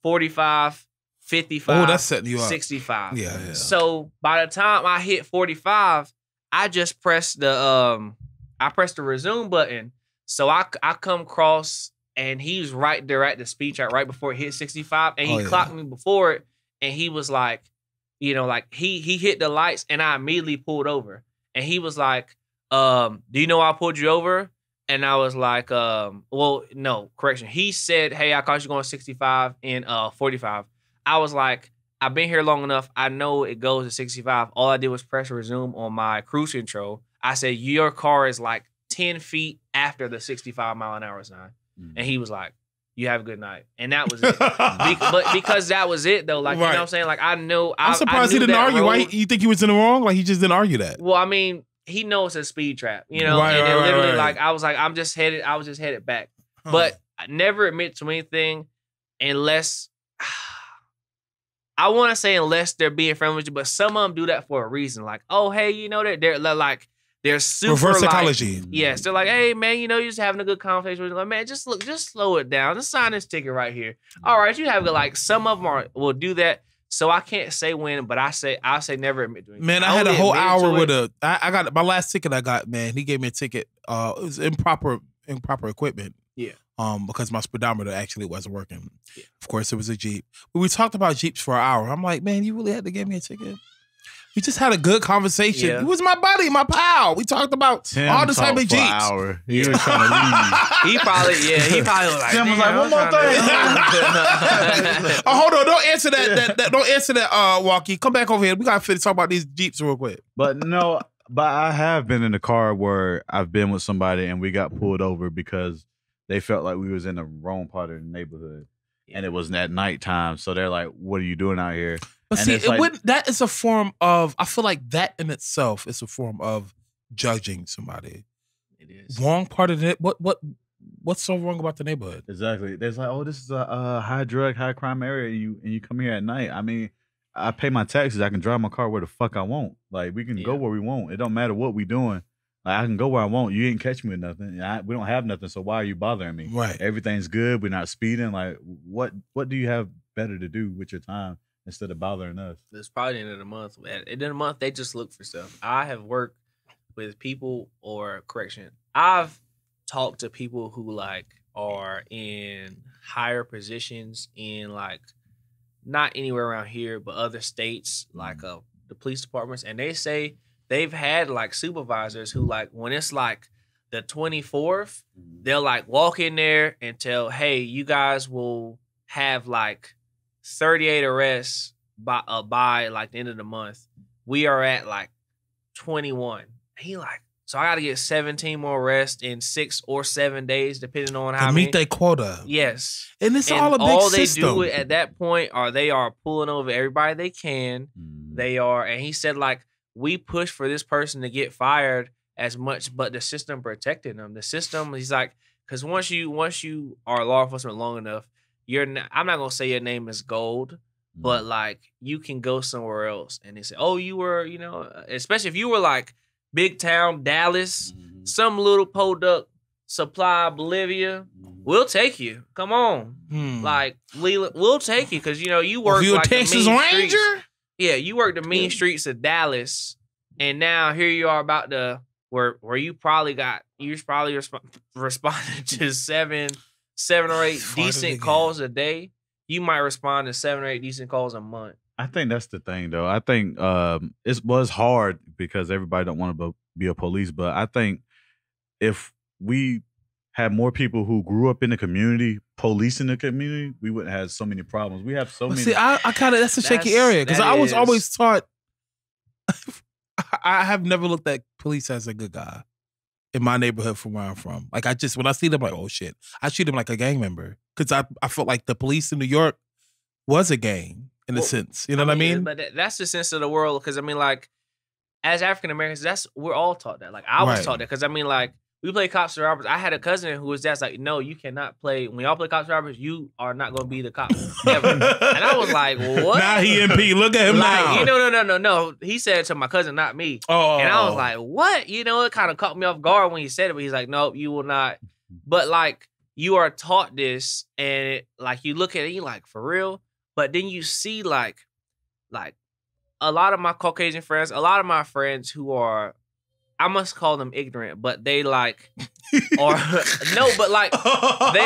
45, 55, oh, that's setting you up. 65. Yeah, yeah. So by the time I hit 45, I just pressed the um I pressed the resume button. So I I come across and he's right there at the speed trap right before it hit 65 and he Oh, yeah. clocked me before it and he was like, you know, like he he hit the lights and I immediately pulled over. And he was like, um, do you know I pulled you over? And I was like, um, well, no, correction. He said, Hey, I caught you going 65 and uh 45. I was like, I've been here long enough. I know it goes to 65. All I did was press resume on my cruise control. I said, Your car is like 10 feet after the 65 mile an hour sign. Mm. And he was like, You have a good night. And that was it. Be- but because that was it though, like you know what I'm saying? Like I know I, I'm surprised I he didn't argue. Why road- you think he was in the wrong? Like he just didn't argue that. well, I mean, he knows it's a speed trap, you know. Right, and right, right, literally, right. like I was like, I'm just headed. I was just headed back, but I never admit to anything unless I want to say unless they're being friendly with you. But some of them do that for a reason. Like, oh, hey, you know that they're, they're like they're super reverse like, psychology. Yes, they're like, hey man, you know, you're just having a good conversation with. Like, man, just look, just slow it down. Just sign this ticket right here. All right, you have like some of them are will do that. So I can't say when, but I say I say never admit to. Man, I had a whole hour with it- a. I, I got my last ticket. I got man. He gave me a ticket. Uh, it was improper, improper equipment. Yeah. Um, because my speedometer actually wasn't working. Yeah. Of course, it was a jeep. But we talked about jeeps for an hour. I'm like, man, you really had to give me a ticket. We just had a good conversation. Yeah. He was my buddy, my pal. We talked about Tim all the type talked of for an jeeps. hour. He was trying to leave. He probably, yeah, he probably was like, Tim was like, "One more I'm trying to-" oh, hold on! Don't answer that. that, that don't answer that. Uh, Walkie, come back over here. We gotta finish talk about these jeeps real quick. But no, but I have been in a car where I've been with somebody and we got pulled over because they felt like we was in the wrong part of the neighborhood. And it was at nighttime. So they're like, What are you doing out here? But And see, it like- wouldn't, that is a form of. I feel like that in itself is a form of judging somebody. It is. Wrong part of it. What what what's so wrong about the neighborhood? Exactly. There's like, oh, this is a, a high drug, high crime area, and you and you come here at night. I mean, I pay my taxes. I can drive my car where the fuck I want. Like we can go where we want. It don't matter what we doing. Like I can go where I want. You ain't catch me with nothing. I, we don't have nothing. So why are you bothering me? Right. Everything's good. We're not speeding. Like what? What do you have better to do with your time instead of bothering us? It's probably the end of the month. At the end of the month, they just look for stuff. I have worked with people, or correction, I've talked to people who like are in higher positions in like not anywhere around here, but other states, like uh the police departments, and they say they've had like supervisors who like when it's like the 24th, they'll like walk in there and tell, hey, you guys will have like 38 arrests by uh, by like the end of the month. We are at like 21. He like, so I got to get 17 more arrests in six or seven days, depending on how to meet their quota. yes, And it's and all a big all they system. do at that point are they are pulling over everybody they can. Mm. They are, and he said like we push for this person to get fired as much, but the system protected them. The system, he's like, because once you once you are law enforcement long enough, you're. Not, I'm not gonna say your name is gold, Mm. but like you can go somewhere else, and they say, oh, you were, you know, especially if you were like big town Dallas, Mhm. some little podunk supply Bolivia. Mhm. We'll take you. Come on, Hmm. like Leland, we'll take you because you know you Well, work if you a like the Texas mean Ranger, streets. Yeah, you work the mean Yeah. streets of Dallas, and now here you are about to where where you probably got you probably resp- responded to seven seven or eight decent calls a day. You might respond to seven or eight decent calls a month. I think that's the thing, though. I think um, it was hard because everybody don't want to be a police, but I think if we had more people who grew up in the community, policing the community, we wouldn't have so many problems. We have so Well, many. see, I, I kind of that's a shaky That's- area because I was is- always taught. I have never looked at police as a good guy in my neighborhood from where I'm from. Like I just when I see them, like oh shit, I treat them like a gang member because I I felt like the police in New York was a gang in a sense. You know what I mean? But that's the sense of the world. Because I mean, like, as African Americans, that's we're all taught that. Like, I was Right. taught that. Because I mean, like, we play cops and robbers. I had a cousin who was just like, no, you cannot play. When y'all play cops and robbers, you are not going to be the cop ever. and I was like, what? Now he MP. Look at him like, now. you know, no, no, no, no. He said to my cousin, not me. oh, oh And I was oh. like, what? You know, it kind of caught me off guard when he said it, but he's like, nope, you will not. But like, you are taught this, and it, like, you look at it, you like, for real? But then you see, like, like, a lot of my Caucasian friends, a lot of my friends who are, I must call them ignorant, but they like, or no, but like, they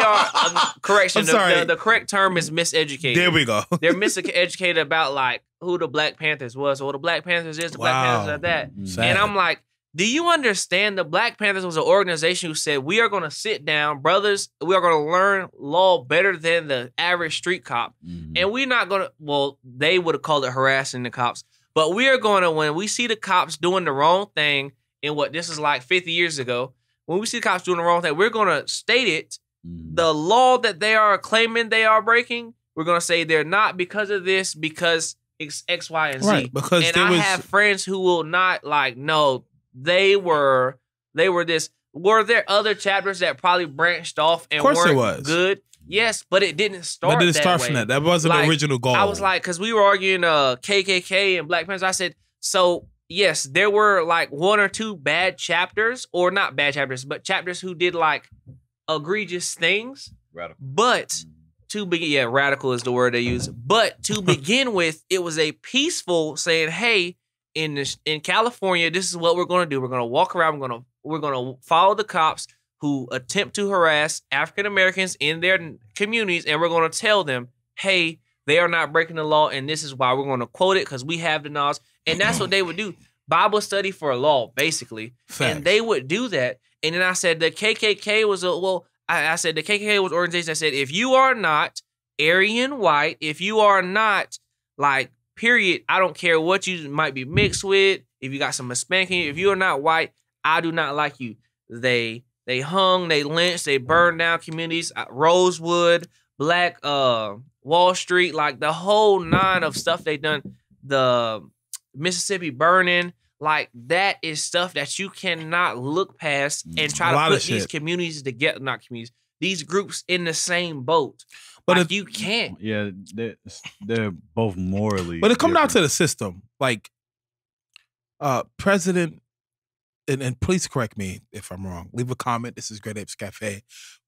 are, um, correction, the, the, the correct term is miseducated there we go. they're miseducated about like who the Black Panthers was, or the Black Panthers is, the Black Wow. Panthers are that. Sad. And I'm like, do you understand the Black Panthers was an organization who said we are going to sit down, brothers, we are going to learn law better than the average street cop, Mhm. and we're not going to. Well, they would have called it harassing the cops, but we are going to when we see the cops doing the wrong thing in what this is like 50 years ago. When we see cops doing the wrong thing, we're going to state it Mhm. the law that they are claiming they are breaking, we're gonna say they're not because of this, because X, Y, and Z. right because and I was have friends who will not like, no, they were they were this. Were there other chapters that probably branched off and weren't was. good? Yes, but it didn't start. but it that start way. from that? That wasn't Like, the original goal. I was like, because we were arguing uh KKK and Black Panthers. I said, so yes, there were like one or two bad chapters, or not bad chapters, but chapters who did like egregious things. Radical. But mm-hmm. to begin, yeah, radical is the word they use. But to begin with, it was a peaceful saying, "Hey, in this, in California, this is what we're going to do. We're going to walk around. We're going to we're going to follow the cops who attempt to harass African Americans in their communities, and we're going to tell them, hey, they are not breaking the law, and this is why we're going to quote it because we have the knowledge, and that's what they would do. Bible study for a law, basically Facts. and they would do that. And then I said the KKK was a well. I, I said the KKK was an organization that said if you are not Aryan white, if you are not like period, I don't care what you might be mixed with. If you got some Hispanic, you, if you are not white, I do not like you. They they hung, they lynched, they burned down communities, uh, Rosewood, Black uh Wall Street, like the whole nine of stuff they done. The Mississippi burning, like that is stuff that you cannot look past and try to put these shit. communities together, not communities, these groups in the same boat. But But if- you can't. Yeah, they're, they're both morally. But it come down to the system. Like uh President and, and please correct me if I'm wrong. Leave a comment. This is Great Apes Cafe.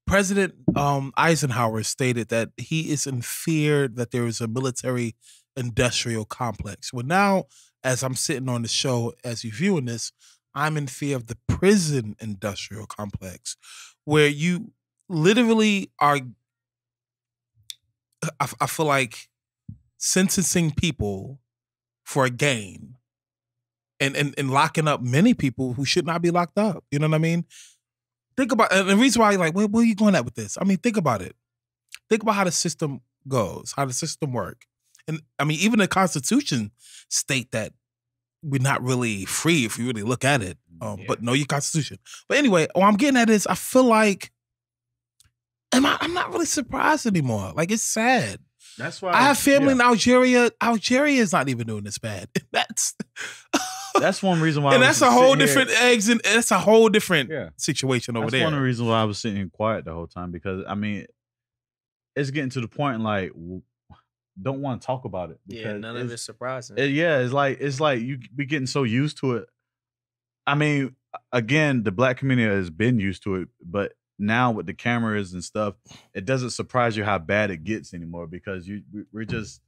President um, Eisenhower stated that he is in fear that there is a military industrial complex. Well, now, as I'm sitting on the show, as you're viewing this, I'm in fear of the prison industrial complex, where you literally are. I, I feel like sentencing people for a gain and, and and locking up many people who should not be locked up. You know what I mean? Think about and the reason why you're like, where, where are you going at with this? I mean, think about it. Think about how the system goes, how the system work. And I mean, even the Constitution state that we're not really free if you really look at it. Um, Yeah. But know your Constitution. But anyway, what I'm getting at is I feel like am I, I'm not really surprised anymore. Like it's sad. That's why I have family yeah. in Algeria. Algeria is not even doing this bad. That's That's one reason why. and I that's was a whole sitting here- different eggs and that's a whole different Yeah. situation over That's there. one of the reasons why I was sitting here quiet the whole time because I mean, it's getting to the point like w- don't want to talk about it. Yeah, because none of it's- it's surprising. it- yeah, it's like it's like you be getting so used to it. I mean, again, the black community has been used to it, but now with the cameras and stuff, it doesn't surprise you how bad it gets anymore because you we- we're mm. just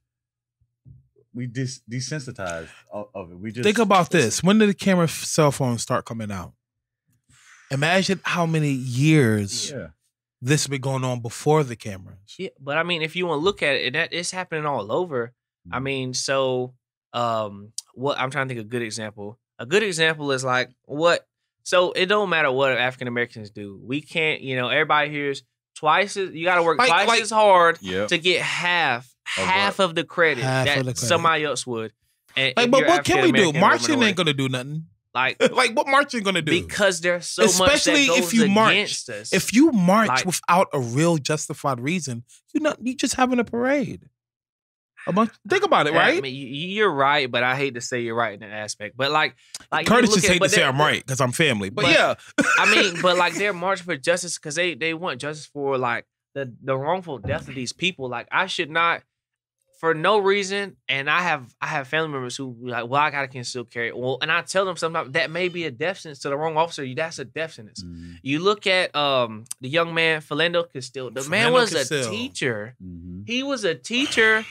we dis- desensitized of, of it. We just Think about this. When did the camera f- cell phones start coming out? Imagine how many years yeah. this been going on before the cameras. Yeah, but I mean, if you want to look at it, that it's happening all over. I Mhm. mean, so um, what I'm trying to think of a good example. A good example is like what. So it don't matter what African Americans do. We can't, you know, everybody here's twice as you got to work Like- twice like- as hard Yep. to get half Of half of the credit Half that of the credit. somebody else would. And Like, but what can we do? Marching ain't gonna do nothing. like like what marching gonna do? because there's so Especially much if you march. us. if you march Like- without a real justified reason, you're not you just having a parade. A bunch, think about it, I right? mean, you- you're right, but I hate to say you're right in that aspect. But like, like Curtis just at- hate to say I'm right because I'm family. But, but- yeah, I mean, but like they're marching for justice because they they want justice for like the the wrongful death of these people. Like I should not, for no reason. And I have I have family members who be like, well, I gotta conceal carry. Well, and I tell them sometimes that may be a death sentence to the wrong officer. That's a death sentence. Mhm. You look at um the young man Philando Castile. The man Philando was a Castile. teacher. Mhm. He was a teacher.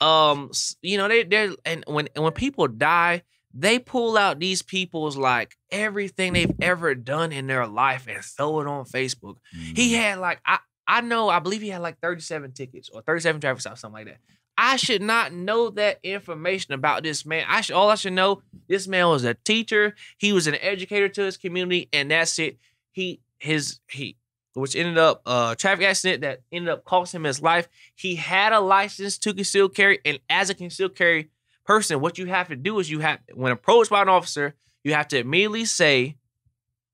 Um, you know they they're and when and when people die, they pull out these people's like everything they've ever done in their life and throw it on Facebook. He had like I I know I believe he had like 37 tickets or 37 traffic stops, something like that. I should not know that information about this man. I should all I should know this man was a teacher. He was an educator to his community, and that's it. He his he which ended up uh traffic accident that ended up costing him his life. He had a license to conceal carry, and as a concealed carry person, what you have to do is you have when approached by an officer, you have to immediately say,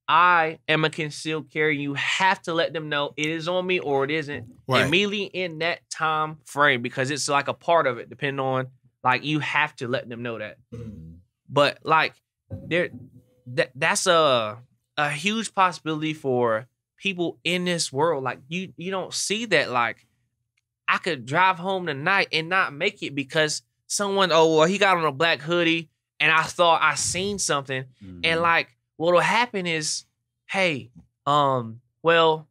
I am a concealed carry. You have to let them know it is on me or it isn't right. immediately in that time frame because it's like a part of it, depending on like you have to let them know that. But like there that that's a a huge possibility for people in this world. Like you you don't see that like I could drive home tonight and not make it because someone, oh well, he got on a black hoodie and I thought I seen something. Mhm. And like what'll happen is, hey, um, well,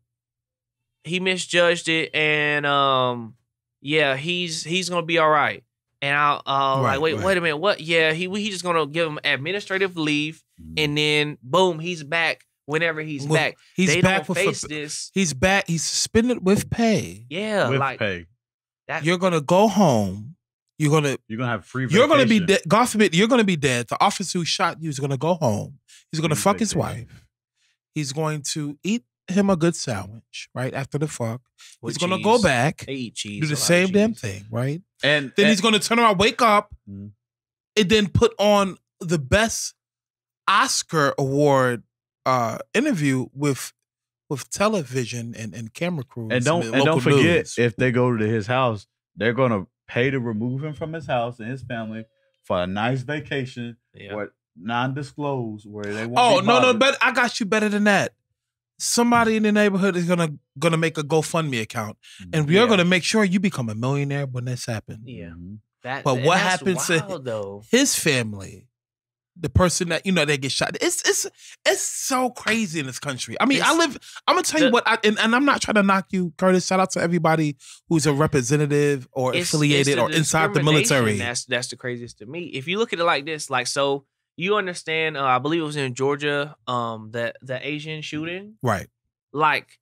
he misjudged it, and um, yeah, he's he's gonna be all right. And I'll uh Right, like wait right. wait a minute what yeah he he just gonna give him administrative leave Mhm. and then boom he's back whenever he's Well, back He's they back don't with face a, this he's back. He's suspended with pay. yeah with like pay. that You're gonna go home. You're gonna You're gonna have free. you're gonna be dead. God forbid, you're gonna be dead. The officer who shot you is gonna go home. He's gonna Free fuck his wife. He's going to eat him a good sandwich right after the fuck. with he's gonna go back, they eat cheese do the same damn thing, right? and Then and- he's gonna turn around, wake up, Mhm. and then put on the best Oscar award uh interview with with television and, and camera crews and don't and local don't forget news. if they go to his house, they're gonna pay to remove him from his house and his family for a nice vacation yeah or non-disclosed where they won't. Oh be no, no, but I got you better than that. Somebody in the neighborhood is gonna gonna make a GoFundMe account, and we are Yeah. gonna make sure you become a millionaire when this happens. yeah Mhm. that But what that's happens to- though His family, the person that you know they get shot. It's it's it's so crazy in this country. I mean, I live. I'm gonna tell you the- what, I, and, and I'm not trying to knock you, Curtis. Shout out to everybody who's a representative or It's- affiliated it's or inside the military. That's that's the craziest to me. If you look at it like this, like so, you understand? Uh, I believe it was in Georgia. Um, the the Asian shooting, Right. like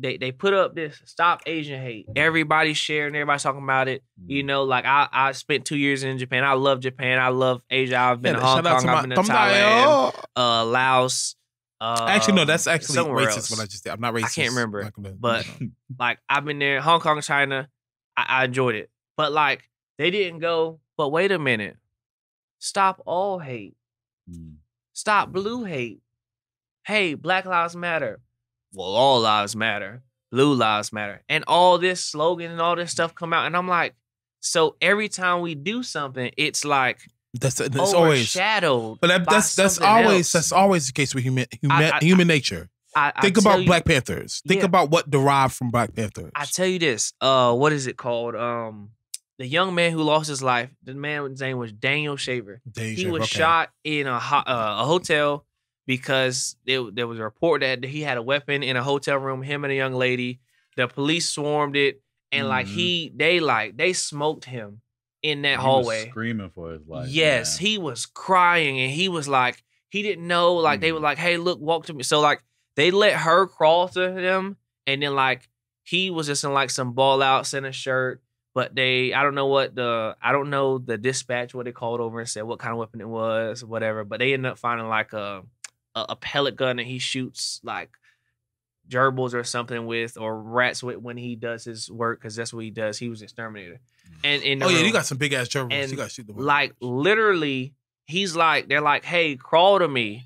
they they put up this stop Asian hate. Everybody's sharing. Everybody's talking about it. Mm. You know, like I I spent two years in Japan. I love Japan. I love Asia. I've been Yeah, to Hong Kong. to I've been to Thailand, uh, Laos. Uh, Actually, no, that's actually racist. else. What I just did. I'm not racist. I can't remember, Not gonna- but- like I've been there, Hong Kong, China. I, I enjoyed it. But like they didn't go, but wait a minute. Stop all hate. Mm. Stop blue hate. Hey, Black Lives Matter. Well, all lives matter. Blue lives matter. And all this slogan and all this stuff come out. And I'm like, so every time we do something, it's like That's that's always. overshadowed. But that, that's that's always else. that's always the case with human human, I- I- human nature. I, Think about you- Black Panthers. Think Yeah. about what derived from Black Panthers. I tell you this. Uh, what is it called? Um, the young man who lost his life. The man's name was Daniel Shaver. Dave he Shaver, was okay. shot in a ho- uh, a hotel because there, there was a report that he had a weapon in a hotel room. Him and a young lady. The police swarmed it, and like Mhm. he, they like they smoked him in that He was hallway. screaming for his life. yes, man. he was crying, and he was like, he didn't know. Like they were Mm. like, "Hey, look, walk to me." So like they let her crawl to him, and then like he was just in like some ball out a shirt. But they, I don't know what the, I don't know the dispatch what they called over and said what kind of weapon it was, whatever. But they ended up finding like a, a, a pellet gun that he shoots like gerbils or something with, or rats with when he does his work, because that's what he does. He was exterminator. Mm. And in the Oh yeah, you um, got some big ass gerbils. and You got to shoot them. up. like literally he's like they're like hey crawl to me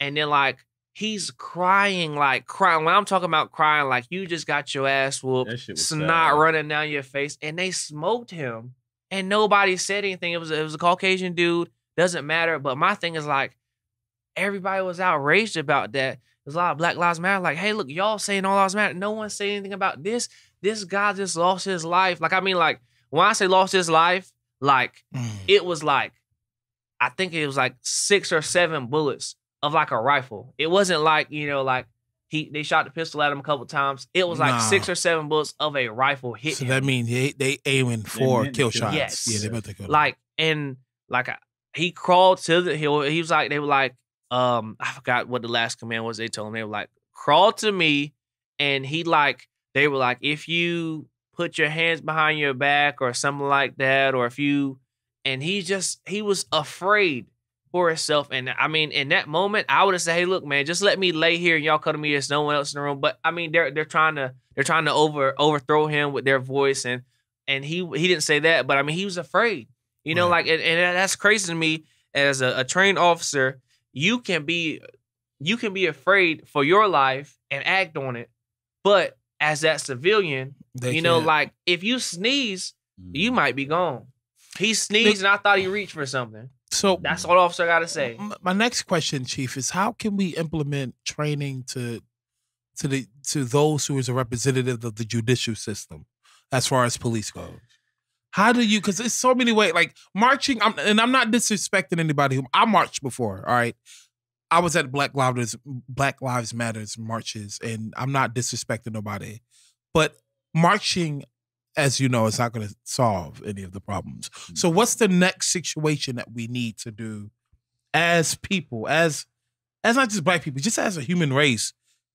and then like he's crying like crying when i'm talking about crying like you just got your ass whooped That shit was snot sad. running down your face and they smoked him and nobody said anything it was it was a caucasian dude doesn't matter but my thing is like everybody was outraged about that there's a lot of black lives matter like hey look y'all saying all lives matter no one said anything about this this guy just lost his life like i mean like when i say lost his life like Mm. it was like I think it was like six or seven bullets of like a rifle. It wasn't like, you know, like he they shot the pistol at him a couple times. It was like Nah. six or seven bullets of a rifle hit so him. that means they they aiming for meant kill kill shots. Yes. Yeah, they meant to kill. like and like I- he crawled to the hill. He was like they were like um I forgot what the last command was. They told him they were like crawl to me, and he like they were like if you put your hands behind your back or something like that, or if you and he just he was afraid for himself. And I mean, in that moment, I would have said, "Hey, look, man, just let me lay here and y'all come to me. There's no one else in the room." But I mean, they're they're trying to they're trying to over overthrow him with their voice, and and he he didn't say that, but I mean, he was afraid. You know, Right. like and, and that's crazy to me as a, a trained officer. You can be you can be afraid for your life and act on it, but as that civilian, They you know, can't- like if you sneeze, Mm. you might be gone. He sneezed and I thought he reached for something. so. That's all the officer got to say. My next question, Chief, is how can we implement training to to the to those who is a representative of the judicial system as far as police goes? How do you? Because there's so many ways. Like marching, I'm, and I'm not disrespecting anybody who I marched before. All right, I was at Black Lives Black Lives Matters marches, and I'm not disrespecting nobody, but marching, as you know, is not going to solve any of the problems. Mm. So, what's the next situation that we need to do as people, as as not just black people, just as a human race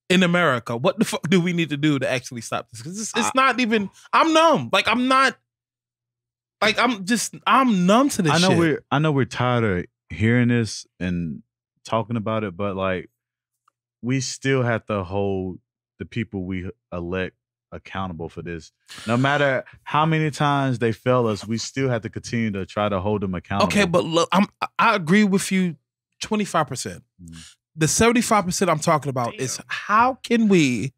in America? What the fuck do we need to do to actually stop this? Because it's, it's not even. I'm numb. Like I'm not. Like I'm just. I'm numb to this. I know shit. we're I know we're tired of hearing this and talking about it, but like we still have to hold the people we elect accountable for this. No matter how many times they fail us, we still have to continue to try to hold them accountable. Okay, but look, I'm. I agree with you. Twenty five percent. Mm. The seventy five percent I'm talking about is how can we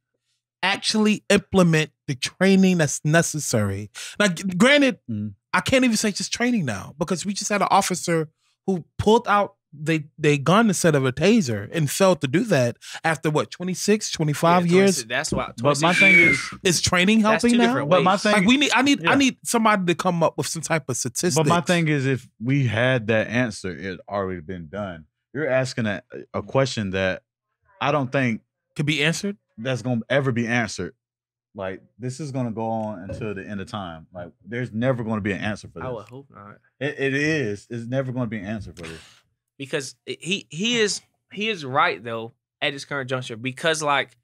actually implement the training that's necessary. Now, granted, Mm. I can't even say just training now because we just had an officer who pulled out they they gun instead of a taser and failed to do that after what 26 25 Yeah, years That's why. But my thing is, is training helping now but my thing, like we need i need i need somebody to come up with some type of statistics but my thing is, if we had that answer, it already been done. You're asking a, a question that I don't think could be answered that's gonna ever be answered. Like this is gonna go on until the end of time. Like there's never gonna be an answer for I this. would hope not. It, it is. It's never gonna be an answer for this. because he he is he is right though at this current juncture because like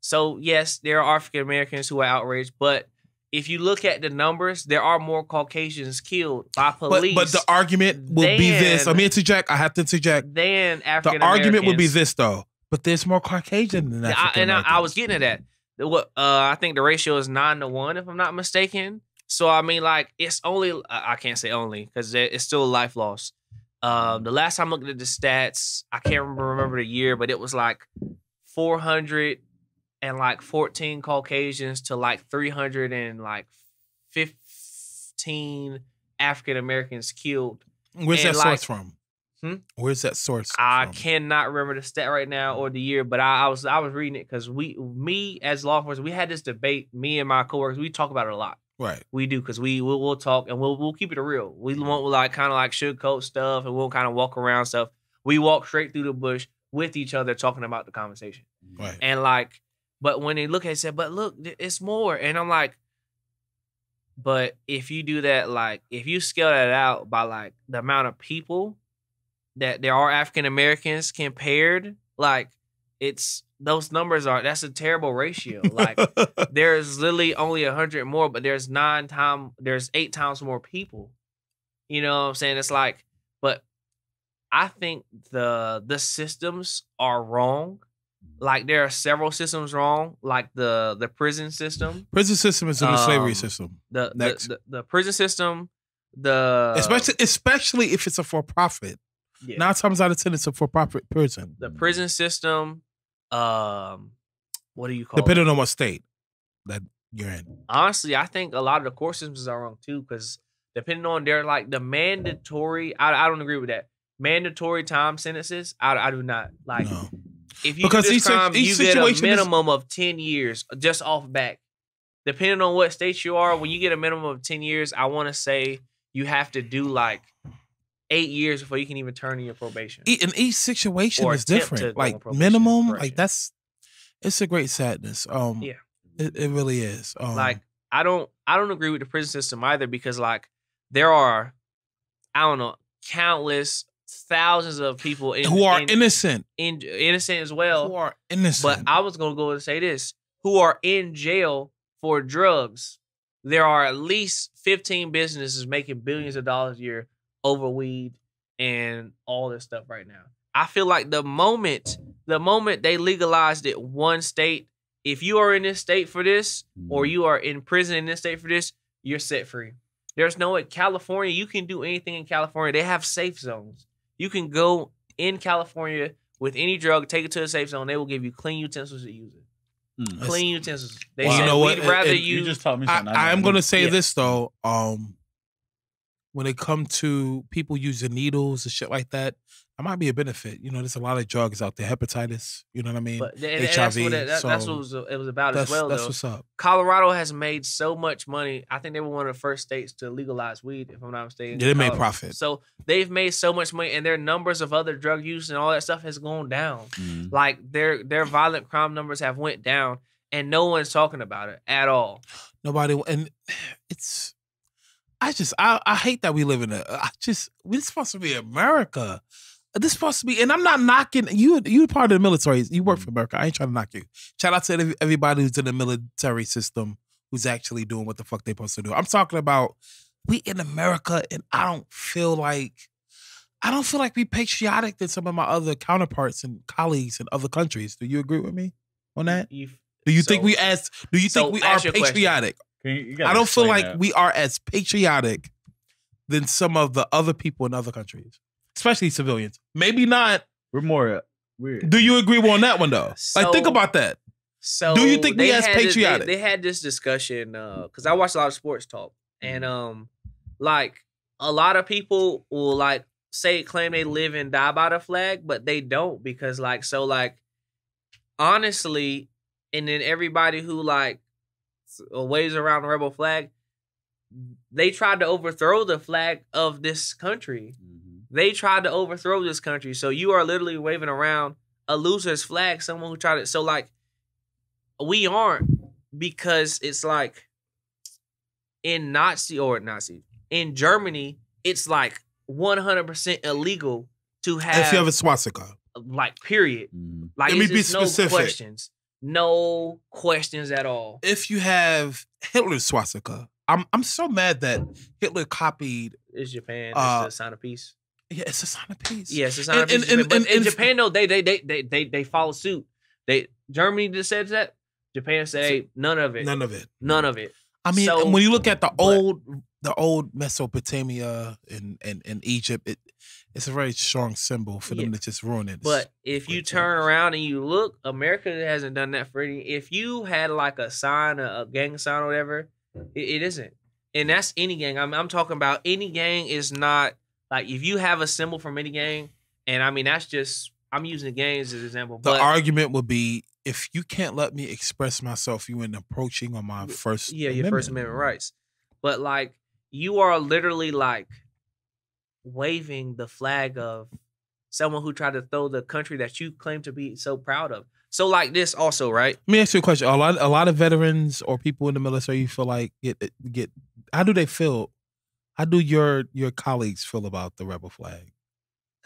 so yes there are African Americans who are outraged but if you look at the numbers there are more Caucasians killed by but police but the argument will be this i Then- mean interject i have to interject Then African the argument would be this though but there's more caucasian than Yeah, that I, and I, I was getting at that The- what uh I think the ratio is nine to one if I'm not mistaken So I mean, like it's only I can't say only because it's still a life loss. Um, the last time I looked at the stats, I can't remember remember the year, but it was like four hundred and like fourteen Caucasians to like three hundred and like fifteen African Americans killed. Where's and that like- source from? Hmm? Where's that source? I from? cannot remember the stat right now or the year, but I, I was I was reading it because we me as law enforcement we had this debate. Me and my coworkers we talk about it a lot. Right. We do because we we'll, we'll talk and we'll we'll keep it real. We won't like kind of like sugarcoat stuff and we'll kind of walk around stuff. We walk straight through the bush with each other talking about the conversation. Right. And like, but when they look at it, said, but look, it's more. And I'm like, but if you do that, like, if you scale that out by like the amount of people that there are African Americans compared, like, it's those numbers are that's a terrible ratio. Like, there's literally only a hundred more, but there's nine time there's eight times more people. You know what I'm saying? It's like, but I think the the systems are wrong. Like there are several systems wrong, like the the prison system, prison system is a slavery Um, system, the the, the the prison system, the especially especially if it's a for profit. Yeah, Nine times out of ten, it's a for profit prison, the prison system. Um, what do you call? it? depending on what state that you're in. honestly, I think a lot of the court systems are wrong too, because depending on their like the mandatory, I, I don't agree with that. Mandatory time sentences, I, I do not like. no. If you Because do each this sit- crime, each you get a situation is- minimum of ten years just off back. Depending on what state you are, when you get a minimum of ten years, I want to say you have to do like eight years before you can even turn in your probation. E- And each situation Or is different. Like minimum, like that's it's a great sadness. Um, Yeah. it, it really is. Um, like I don't I don't agree with the prison system either because like there are I don't know countless thousands of people in, who are in, innocent, in- innocent as well who are innocent. But I was gonna go and say this: who are in jail for drugs? There are at least fifteen businesses making billions of dollars a year over weed and all this stuff right now. I feel like the moment the moment they legalized it one state, if you are in this state for this, or Mm. you are in prison in this state for this, you're set free. There's no in California. You can do anything in California. They have safe zones. You can go in California with any drug, take it to a safe zone. They will give you clean utensils to use it. Mm. Clean utensils. They Wow. say You know what? we'd rather And- you. You just taught me I, something. I am going to say Yeah. this though. Um, when it comes to people using needles and shit like that, that might be a benefit. You know, there's a lot of drugs out there, hepatitis. You know what I mean? but and, and that's what, HIV, it, that, that's what it was, it was about as well. that's though. what's up. Colorado has made so much money. I think they were one of the first states to legalize weed, if I'm not mistaken. Yeah, they made profit. So they've made so much money, and their numbers of other drug use and all that stuff has gone down. Mm. Like their their violent crime numbers have went down, and no one's talking about it at all. Nobody and it's. I just I, I hate that we live in a. Uh, I just we're supposed to be America. Uh, this supposed to be, and I'm not knocking you. You part of the military. You work for America. I ain't trying to knock you. Shout out to everybody who's in the military system who's actually doing what the fuck they supposed to do. I'm talking about we in America, and I don't feel like I don't feel like we patriotic than some of my other counterparts and colleagues in other countries. Do you agree with me on that? Do you think we as do you so think we are ask question. Patriotic? Can you- you I don't feel like that. we are as patriotic than some of the other people in other countries, especially civilians. Maybe not. We're more. We're. Do you agree on that one though? like, think about that. So Do you think we they as had this- they- patriotic? They, had this discussion because I watch a lot of sports talk, and Mm-hmm. um, like a lot of people will like say claim they live and die by the flag, but they don't because like so like honestly, and then everybody who like s- waves around the rebel flag, they tried to overthrow the flag of this country. Mhm. They tried to overthrow this country. So you are literally waving around a loser's flag, someone who tried to. So like, we aren't because it's like in Nazi or Nazi in Germany, it's like one hundred percent illegal to have if you have a swastika, like period. Mhm. Like Let me be just no specific. questions, no questions at all. if you have Hitler's swastika, I'm I'm so mad that Hitler copied. It's Japan. Uh, it's the sign of peace. Yeah, it's a sign of peace. Yes, it's not. And- And, and- and- but in Japan, though, they they they they they they follow suit. They Germany just said that. Japan said, "Hey, none of it, none of it. none of it." I mean, So- when you look at the but- old, the old Mesopotamia and and, and Egypt, it it's a very strong symbol for them Yeah. to just ruin it. But if you turn around and you look, America hasn't done that for any. If you had like a sign, a, a gang sign or whatever, it, it isn't. And that's any gang. I'm, I'm talking about any gang is not like if you have a symbol from any gang, and I mean that's just I'm using gangs as an example. the But argument would be if you can't let me express myself, you in approaching on my first yeah, your First Amendment rights. But like you are literally like waving the flag of someone who tried to throw the country that you claim to be so proud of. So like this also, right? Let me ask you a question. A lot, a lot of veterans or people in the military, you feel like get eh, get. How do they feel? How do your your colleagues feel about the rebel flag?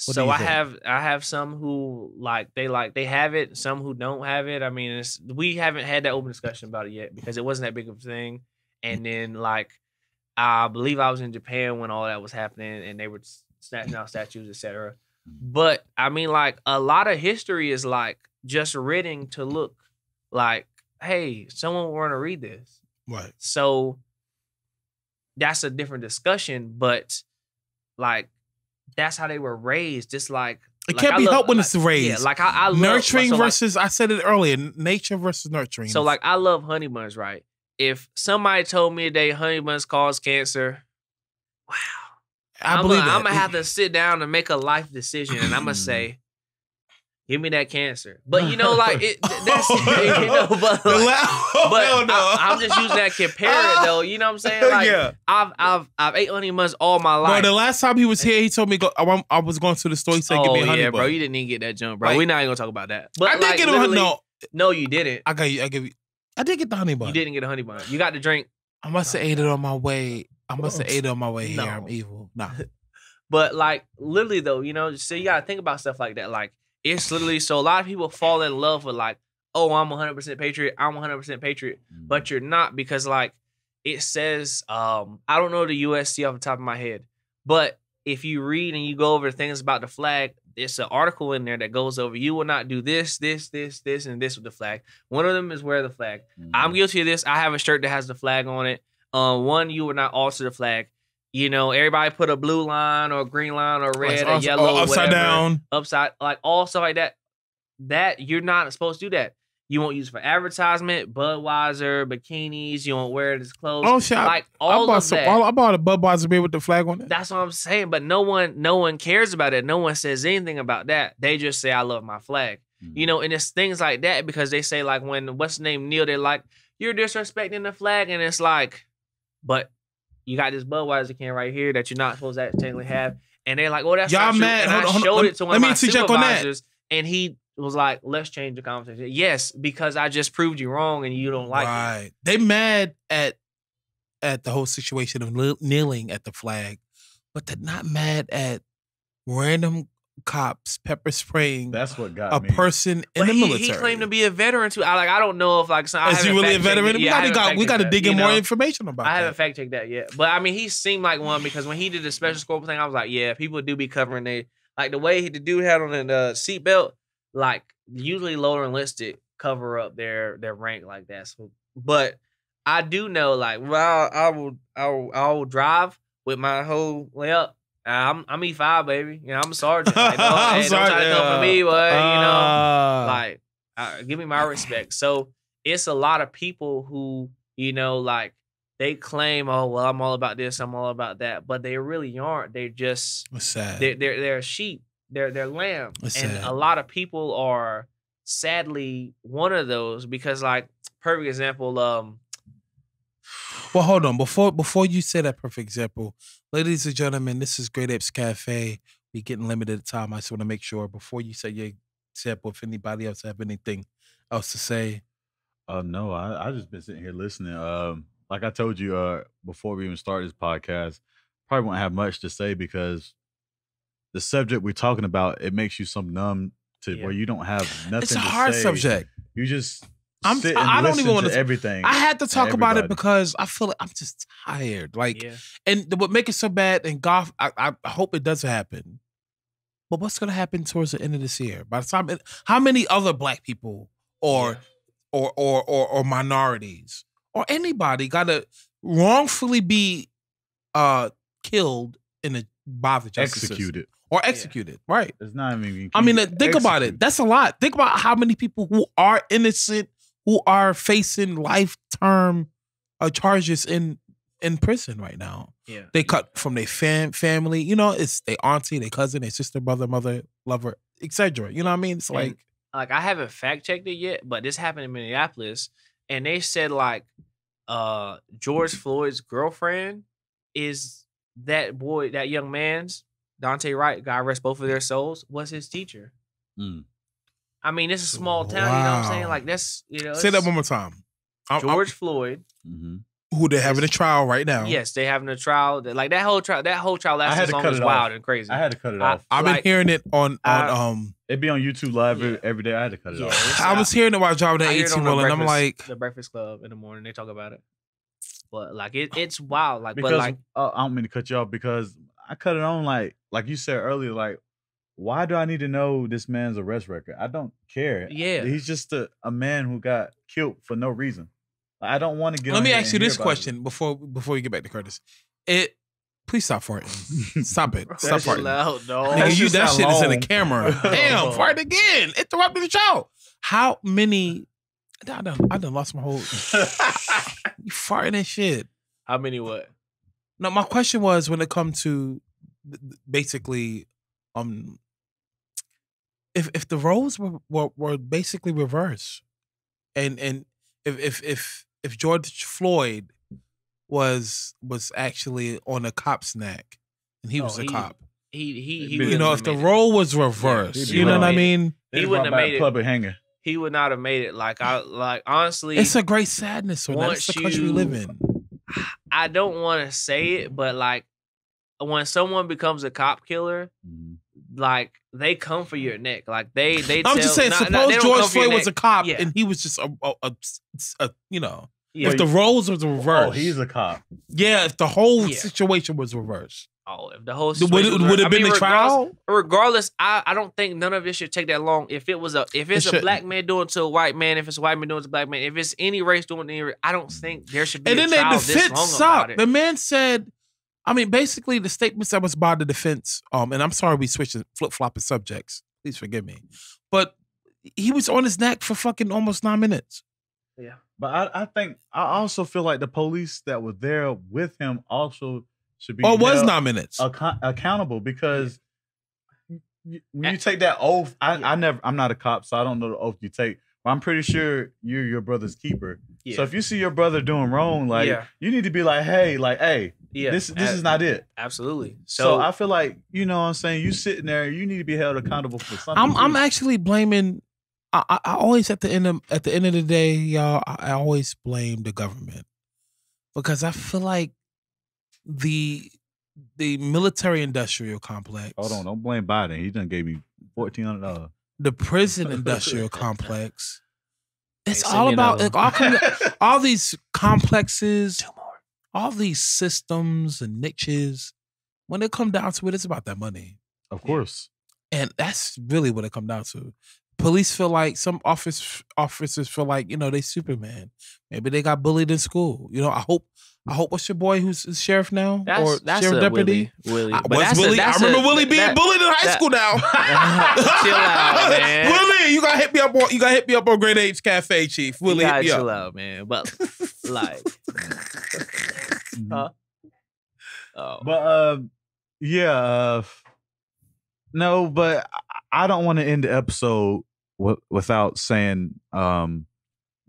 What so I think? have I have some who like they like they have it, some who don't have it. I mean, it's, we haven't had that open discussion about it yet because it wasn't that big of a thing. Mm. And then like I believe I was in Japan when all that was happening, and they were snatching out statues, etc. But I mean, like a lot of history is like just written to look like, hey, someone want to read this. Right. So that's a different discussion, but like that's how they were raised. Just like It like, can't I be love- helped when like- it's raised. Yeah, like I, I love nurturing so, like- versus I said it earlier. Nature versus nurturing. so like I love honey buns, right? If somebody told me today honey buns cause cancer, wow, I am believe gonna. I'm gonna have to sit down and make a life decision, and I'm gonna mm. say. Give me that cancer, but you know, like it. That's oh, you know, but like, but no. I, am just using that compare though. You know what I'm saying? Like yeah. I've I've I've ate honey buns all my Bro, life. the last time he was here, he told me go, I, I was going to the store. He said, "Give oh me a honey yeah, bro, you didn't even get that jump, bro. Like- We're not even gonna talk about that. But I did like, get a No, no, you didn't. I got you. I give you. I did get the honey bun. You didn't get a honey bun. You got the drink. I must have ate it on my way. I must have ate it on my way here. No. I'm evil. Nah. But like literally though, you know, so you gotta think about stuff like that. Like it's literally so a lot of people fall in love with like, oh, I'm 100 percent patriot. I'm 100 percent patriot, but you're not because like it says, um, I don't know the USC off the top of my head, but if you read and you go over things about the flag, it's an article in there that goes over you will not do this, this, this, this, and this with the flag. One of them is wear the flag. Mm. I'm guilty of this. I have a shirt that has the flag on it. Um, one, you will not alter the flag. You know, everybody put a blue line or a green line or red or yellow, upside whatever, down. upside, like all stuff like that. That you're not supposed to do that. You won't use it for advertisement, Budweiser, bikinis. You won't wear it as clothes. Oh shit! I- like I all bought of some. that. I bought a Budweiser beer with the flag on it. That's what I'm saying. But no one, no one cares about it. No one says anything about that. They just say, "I love my flag." Mm. You know, and it's things like that because they say like when what's the name Neil, they're like, "You're disrespecting the flag," and it's like, but you got this Budweiser can right here that you're not supposed to technically have, and they're like, "Oh, that's Y'all not true." mad? And Hold I on, hold on. showed Let- it to one let of me my interject on that. supervisors, and he was like, "Let's change the conversation." Yes, because I just proved you wrong, and you don't like it. right. They mad at at the whole situation of kneeling at the flag, but they're not mad at random cops pepper spraying That's what got a me. person in But the he, military. he claimed to be a veteran too. I like. I don't know if like. So Is he really a veteran? it. We Yeah, gotta got, we got to that, dig you in more know? information about I haven't fact checked that yet, but I mean, he seemed like one because when he did the special scope thing, I was like, yeah, people do be covering they like the way he, the dude had on the uh, seatbelt. Like usually, lower enlisted cover up their their rank like that. So, but I do know, like, well, I will, I will, I will drive with my whole layup. I'm I'm E five, baby. You know, I'm a sergeant. Like, don't, I'm hey, don't try to come for me, but you know Ah. like uh, give me my respect so it's a lot of people who you know like they claim oh well i'm all about this i'm all about that but they really aren't they're just It's sad. they're they're, they're sheep they're they're lamb It's and sad. a lot of people are sadly one of those because like perfect example um Well, hold on. Before before you say that perfect example, ladies and gentlemen, this is Great Apes Cafe. We getting limited time. I just want to make sure before you say your example, if anybody else have anything else to say. Uh, no, I I just been sitting here listening. Um, like I told you uh before we even started this podcast, probably won't have much to say because the subject we're talking about it makes you some numb to Yeah. where you don't have nothing. it's a to hard say. subject. You just I'm- sit I- and I don't even wanna to everything. I had to talk about it because I feel like I'm just tired. Like, yeah and what make it so bad and golf. I, I I hope it doesn't happen. But what's gonna happen towards the end of this year? By the time, it, how many other black people or Yeah. or or or or minorities or anybody gotta wrongfully be uh killed in a by the justice system. Executed. Or executed. Right. It's not even. I mean, uh, think about it. That's a lot. Think about how many people who are innocent, who are facing life term uh, charges in in prison right now. Yeah. They cut from their fam- family. You know, it's their auntie, their cousin, their sister, brother, mother, lover, etc. You know what I mean? It's And- like like I haven't fact checked it yet, but this happened in Minneapolis, and they said like uh George Floyd's girlfriend is that boy, that young man's Daunte Wright, God rest both of their souls, was his teacher. Mm. I mean, this is a small town, you know what I'm saying? Like that's you know say that one more time. I'm- I'm- George Floyd. Mhm. who they're having a trial right now. Yes, they having a trial. that- Like that whole trial, that whole trial I lasted had as long cut as wild off. and crazy. I had to cut it I- off. I've been hearing it on on um. It'd be on YouTube live Yeah. every, every day. I had to cut it Yeah, off. it's- I was hearing it while driving that I hear it on 18 the wheeler, and I'm like, the Breakfast Club in the morning. They talk about it, but like it, it's wild. Like, because but like, uh, I don't mean to cut you off because I cut it on like like you said earlier. Like, why do I need to know this man's arrest record? I don't care. Yeah. he's just a, a man who got killed for no reason. I don't want to get. let on me ask you this about it. question before before we get back to Curtis. It please stop farting. Stop it. Stop that's farting. loud, dog. Nigga, you, that sound shit is in the camera. Damn, fart again. Interrupted the show. How many? I done, I done lost my whole. You farting and shit. How many what? No, my question was when it come to th- th- basically, um, if if the roles were were, were basically reversed, and and if if if if George Floyd was was actually on a cop's neck and he Oh, was a he- cop, He he he. You you know, if the made it. role was reversed, he'd you know what I mean? They He wouldn't have made it. Public hanger. he would not have made it. Like I like honestly, It's a great sadness for that. It's the Once country we live in. I don't want to say it, but like when someone becomes a cop killer, Mhm. like they come for your neck. Like they they. I'm tell, just saying, not- not- suppose they don't George come for your Floyd was a cop Yeah. and he was just a, a, a- a- you know, Yeah. if the roles was reversed. Oh, he's a cop. Yeah, if the whole Yeah. situation was reversed, Oh, if the whole would it, would it have been mean, the regardless- trial? regardless, I, I don't think none of it should take that long. If it was a if it's a black man doing to a white man, if it's a white man doing to a black man, if it's any race doing it, to any race, I don't think there should be And a then they trial this defense long about it. The man said, I mean, basically the statements that was by the defense. Um, and I'm sorry we switched flip flopping subjects. Please forgive me, but he was on his neck for fucking almost nine minutes. Yeah. But I, I think I also feel like the police that were there with him also should be Oh, it was held nine minutes. acco- accountable because you- when eh. you take that oath, I, Yeah. I never I'm not a cop, so I don't know the oath you take. But I'm pretty sure you're your brother's keeper. Yeah. So if you see your brother doing wrong, like Yeah. you need to be like, hey, like, hey, yeah, this this a- is not it. absolutely. So, So, I feel like you know what I'm saying. You sitting there, you need to be held accountable for something. I'm I'm actually blaming. I, I, I always at the end of at the end of the day, y'all. I, I always blame the government because I feel like the the military industrial complex. Hold on, don't blame Biden. He done gave me fourteen hundred dollars. The prison industrial complex. It's Hey, all about like, all, commu- all these complexes, two more. all these systems and niches. When it come down to it, it's about that money. Of course. And that's really what it come down to. Police feel like some office officers feel like you know they Superman. Maybe they got bullied in school. You know, I hope I hope what's your boy who's sheriff now That's or that's sheriff a deputy. Willie. Willie. I, But was Willie, I that's a- remember Willie being that- bullied in high that- school now. Chill out, man. Willie, you gotta hit me up on you gotta hit me up on Great Apes Cafe, Chief. You Willie, hit gotta me chill up. out, man. But like, huh? Oh, But um, yeah, uh, no, but I- I don't want to end the episode w- without saying um,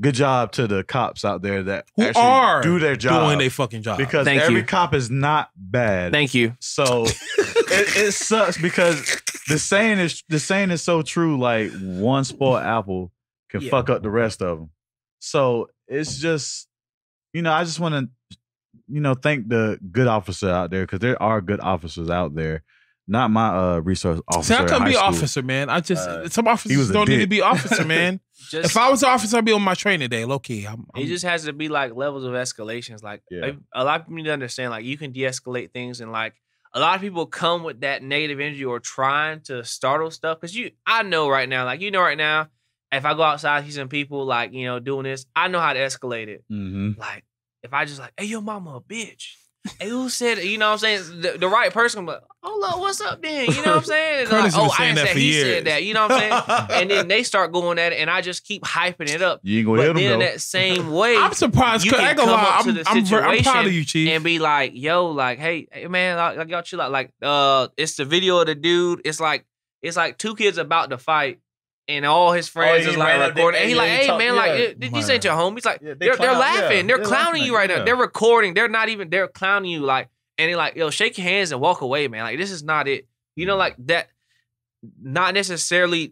good job to the cops out there that Who actually are do their job Doing their fucking job. because Thank every you. cop is not bad. thank you. So it, it sucks because the saying is the saying is so true. Like one spoiled apple can Yeah. fuck up the rest of them. So it's just, you know, I just want to, you know, thank the good officer out there because there are good officers out there. Not my uh resource See, officer. I at couldn't be school. officer, man. I just Uh, some officers don't need to be officer, man. Just if I was an officer, I'd be on my training day, low key. I'm, it I'm- just has to be like levels of escalations. Like Yeah. a- a lot of people need to understand, like you can de-escalate things, and like a lot of people come with that negative energy or trying to startle stuff. Because you, I know right now, like you know right now, if I go outside, see some people like you know doing this, I know how to escalate it. Mhm. Like if I just like, hey, your mama a bitch. Who said? You know what I'm saying? The, the right person, but hold up, what's up then? You know what I'm saying? And like, oh, I ain't said he years. said that. You know what I'm saying? and then they start going at it, and I just keep hyping it up. You ain't gonna But hit then him in though. that same way, I'm surprised. you can I come lie. up to I'm, the I'm, ver- I'm proud situation of you, Chief. and be like, yo, like, hey, hey man, like, y'all chill out. Like, uh, it's the video of the dude. It's like, it's like two kids about to fight, and all his friends he is like ran up there recording. And he like, hey talk- man, like, yeah. it- these ain't your homies. Like, Yeah, they they're, they're laughing. yeah, they're they're clowning laughing you right now. They're recording. They're not even. They're clowning you. Like, and he like, yo, shake your hands and walk away, man. Like, this is not it. You know, like that. Not necessarily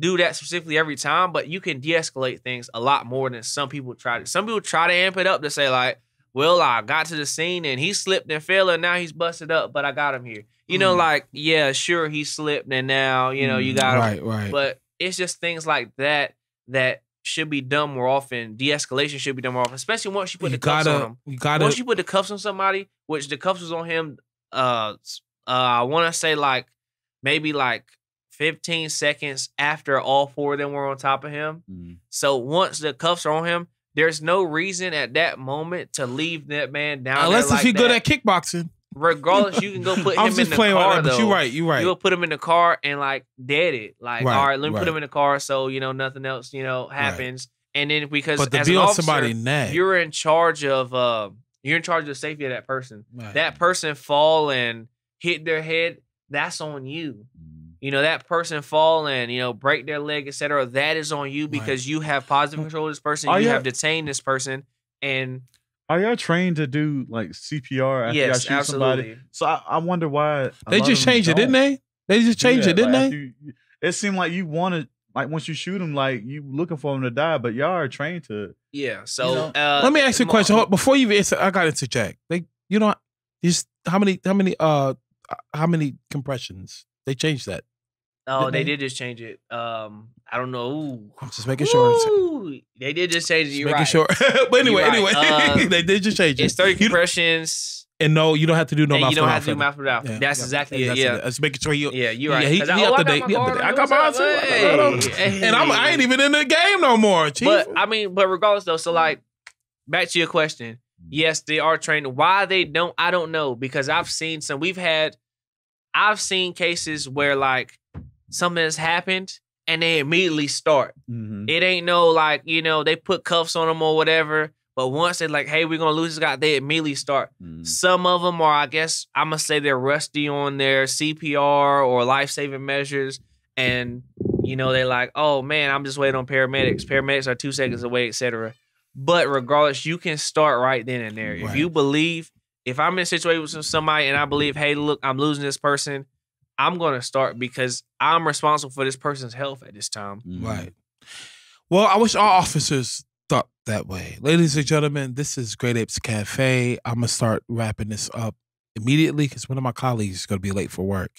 do that specifically every time, but you can de-escalate things a lot more than some people try to. Some people try to amp it up to say like, "Well, I got to the scene and he slipped and fell and now he's busted up, but I got him here." You know, Mm. like, yeah, sure he slipped and now you know you got him, right, right. but it's just things like that that should be done more often. De-escalation should be done more often, especially once you put you the cuffs on gotta, him. you gotta. Once you put the cuffs on somebody, which the cuffs was on him, uh, uh, I want to say like maybe like 15 seconds after all four of them were on top of him. Mm. So once the cuffs are on him, there's no reason at that moment to leave that man down. unless there if he good at kickboxing. Regardless, you can go put him in the car that, though. but you're right. You're right. You will put him in the car and like dead it. Like, Right, all right, let me right. put him in the car so you know nothing else you know happens. And then because but as be an officer, somebody neck. you're in charge of uh, you're in charge of the safety of that person. Right. That person fall and hit their head, that's on you. Mm. You know, that person fall and, you know, break their leg, etc. That is on you because you have positive control of this person. You yeah. have detained this person. And Are y'all trained to do like CPR after y'all shoot absolutely. somebody? So I, I wonder why they just changed it, didn't they? They just changed it, didn't Like, they? you- it seemed like you wanted like once you shoot them, like you looking for them to die, but y'all are trained to. Yeah. So know, uh, Let me ask you a question Hold- before you answer. I got to interject. They, you know, just how many, how many, uh, how many compressions? They changed that. Oh, didn't they they? did just change it. Um, I don't know. Ooh. Just making sure. They did just change it. You're making right. sure. but anyway, right. anyway, Uh, they did just change it. It's 30 You- compressions. and no, you don't have to do no and mouth you don't have to do mouth. mouth. Yeah, That's yeah, exactly it. Yeah. That's making sure you. Yeah, you're Yeah, right. he- 'Cause I, he oh, up to date. He up to date. I got mine too. Hey. And I'm, I ain't even in the game no more. Chief. But I mean, but regardless though, so like back to your question. Yes, they are trained. Why they don't, I don't know. Because I've seen some, we've had I've seen cases where like something has happened and they immediately start. Mhm. It ain't no like, you know, they put cuffs on them or whatever. But once they're like, hey, we're gonna lose this guy, they immediately start. Mm. Some of them are, I guess, I'm gonna say they're rusty on their CPR or life saving measures, and you know they're like, oh man, I'm just waiting on paramedics. Paramedics are two seconds away, etc. But regardless, you can start right then and there. If you believe, if I'm in a situation with somebody and I believe, hey, look, I'm losing this person, I'm gonna start because I'm responsible for this person's health at this time. Mhm. Right. Well, I wish all officers thought that way. Ladies and gentlemen, this is Great Apes Cafe. I'm going to start wrapping this up immediately because one of my colleagues is going to be late for work.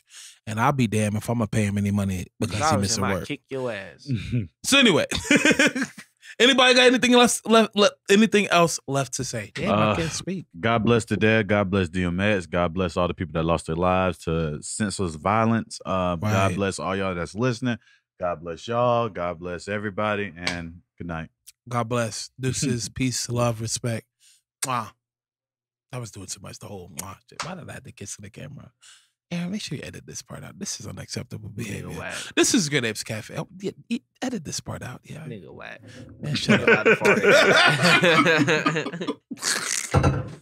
And I'll be damned if I'm going to pay him any money because he Regardless, missing might work. kick your ass. Mhm. So anyway, anybody got anything else left, left anything else left to say? Damn, I Uh, can't speak. God bless the dead. God bless DMX. God bless all the people that lost their lives to senseless violence. Um, Right. God bless all y'all that's listening. God bless y'all. God bless everybody. And good night. God bless. This is peace, love, respect. Mwah. I was doing too much the whole mwah. shit. Why did I have to kiss in the camera? Aaron, make sure you edit this part out. This is unacceptable behavior. This is Good Apes Cafe. Oh, yeah, edit this part out. Yeah. Nigga whack. Man, shut up. out of farting.